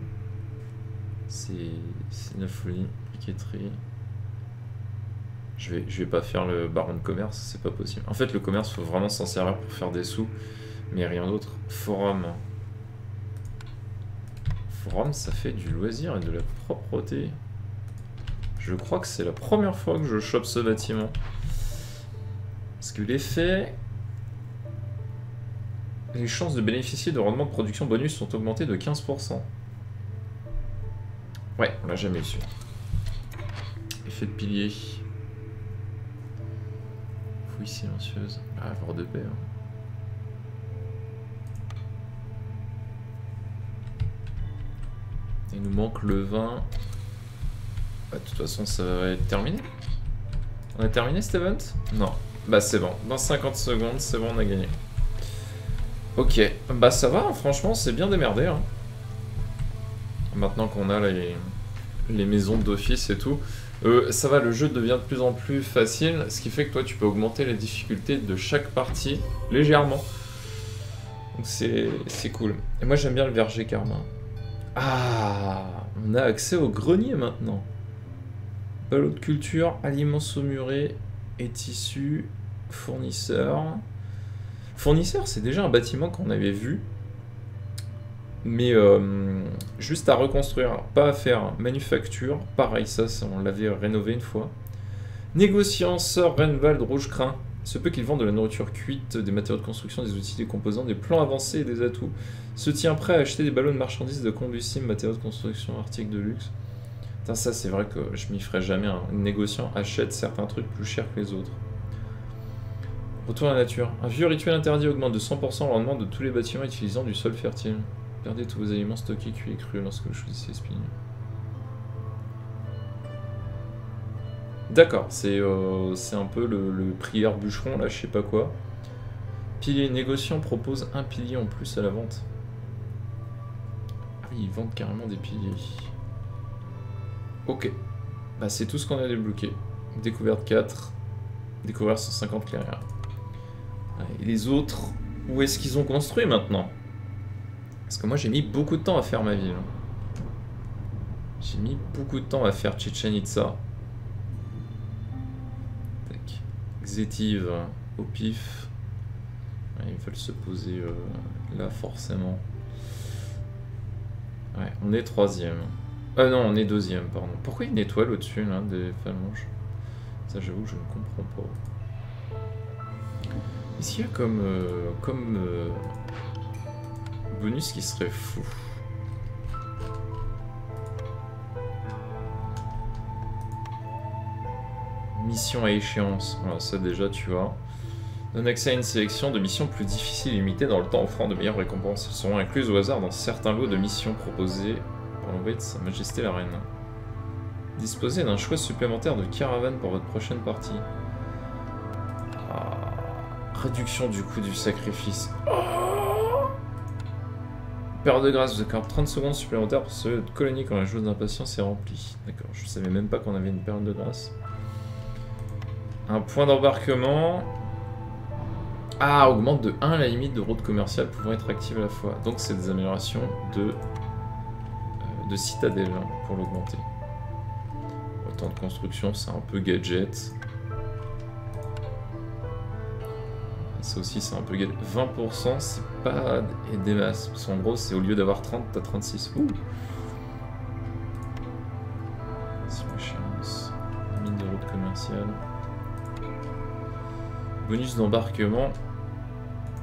C'est une folie. Piqueterie. Je vais, je vais pas faire le baron de commerce, c'est pas possible. En fait, le commerce, faut vraiment s'en servir pour faire des sous, mais rien d'autre. Forum. Forum, ça fait du loisir et de la propreté. Je crois que c'est la première fois que je chope ce bâtiment. Parce que l'effet les chances de bénéficier de rendement de production bonus sont augmentées de 15%. Ouais, on l'a jamais eu celui Effet de pilier. Fouille silencieuse. Ah, avoir de paix. Hein. Il nous manque le 20. Bah, de toute façon, ça va être terminé. On a terminé cet event Non. Bah c'est bon. Dans 50 secondes, c'est bon, on a gagné. Ok. Bah ça va, hein, franchement, c'est bien démerdé. Hein. Maintenant qu'on a les, les maisons d'office et tout. Euh, ça va, le jeu devient de plus en plus facile, ce qui fait que toi, tu peux augmenter la difficulté de chaque partie légèrement. Donc c'est cool. Et moi, j'aime bien le verger karma. Ah, on a accès au grenier maintenant. Ballot de culture, aliments saumurés et tissus, fournisseurs. Fournisseur, c'est déjà un bâtiment qu'on avait vu. Mais euh, juste à reconstruire, pas à faire. Manufacture, pareil, ça, on l'avait rénové une fois. Négociant, sœur Renvald Rougecrin. Ce peut qu'il vend de la nourriture cuite, des matériaux de construction, des outils, des composants, des plans avancés et des atouts. Se tient prêt à acheter des ballons de marchandises, de combustible, matériaux de construction, articles de luxe. ça c'est vrai que je m'y ferais jamais. Un négociant achète certains trucs plus chers que les autres. Retour à la nature. Un vieux rituel interdit augmente de 100% le rendement de tous les bâtiments utilisant du sol fertile. Perdez tous vos aliments stockés, cuits et crus lorsque vous choisissez Spin. D'accord, euh, c'est un peu le, le, prière bûcheron, là, je sais pas quoi. Pilier négociant propose un pilier en plus à la vente. Ah oui, ils vendent carrément des piliers. Ok. Bah, c'est tout ce qu'on a débloqué. Découverte 4. Découvert 150 clairières. Et les autres, où est-ce qu'ils ont construit maintenant? Parce que moi, j'ai mis beaucoup de temps à faire ma ville. J'ai mis beaucoup de temps à faire Chichen Itza. Zétive au pif. ils veulent se poser euh, là forcément. Ouais, on est troisième. Ah non, on est deuxième, pardon. Pourquoi il y a une étoile au-dessus là des phalanges? Ça j'avoue je ne comprends pas. Ici il y a comme, euh, euh, bonus qui serait fou Mission à échéance. Voilà, ça déjà, tu vois. Donne accès à une sélection de missions plus difficiles et limitées dans le temps, offrant de meilleures récompenses. Elles seront incluses au hasard dans certains lots de missions proposés par l'envoyé de Sa Majesté la Reine. Disposez d'un choix supplémentaire de caravane pour votre prochaine partie. Réduction du coût du sacrifice. Oh de grâce, vous accorde 30 secondes supplémentaires pour ce colonie quand la joueuse d'impatience est remplie. D'accord, je savais même pas qu'on avait une période de grâce. Un point d'embarquement. Ah, augmente de 1 la limite de route commerciale pouvant être active à la fois. Donc c'est des améliorations de, euh, de citadelle hein, pour l'augmenter. Temps de construction, c'est un peu gadget. Ça aussi, c'est un peu gadget. 20%, c'est pas des masses. Parce qu'en gros, c'est au lieu d'avoir 30, t'as 36. Ouh Limite de route commerciale. Bonus d'embarquement.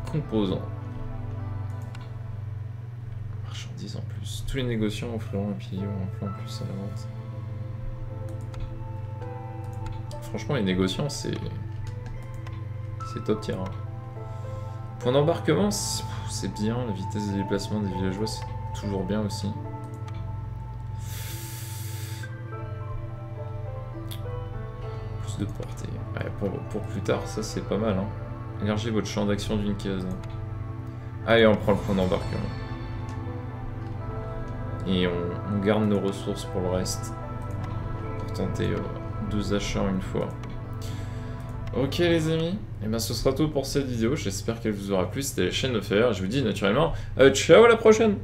Composant. Marchandises en plus. Tous les négociants offriront un pilier ou un plan en plus à la vente. Franchement, les négociants, c'est... C'est top tier. Hein. Point d'embarquement, c'est bien. La vitesse de déplacement des villageois, c'est toujours bien aussi. Plus de portée pour, plus tard, ça c'est pas mal. Hein. Votre champ d'action d'une case. Allez, on prend le point d'embarquement. Et on, garde nos ressources pour le reste. Pour tenter euh, deux achats une fois. Ok les amis, et eh ben ce sera tout pour cette vidéo, j'espère qu'elle vous aura plu, c'était la chaîne de fer, je vous dis naturellement, euh, ciao à la prochaine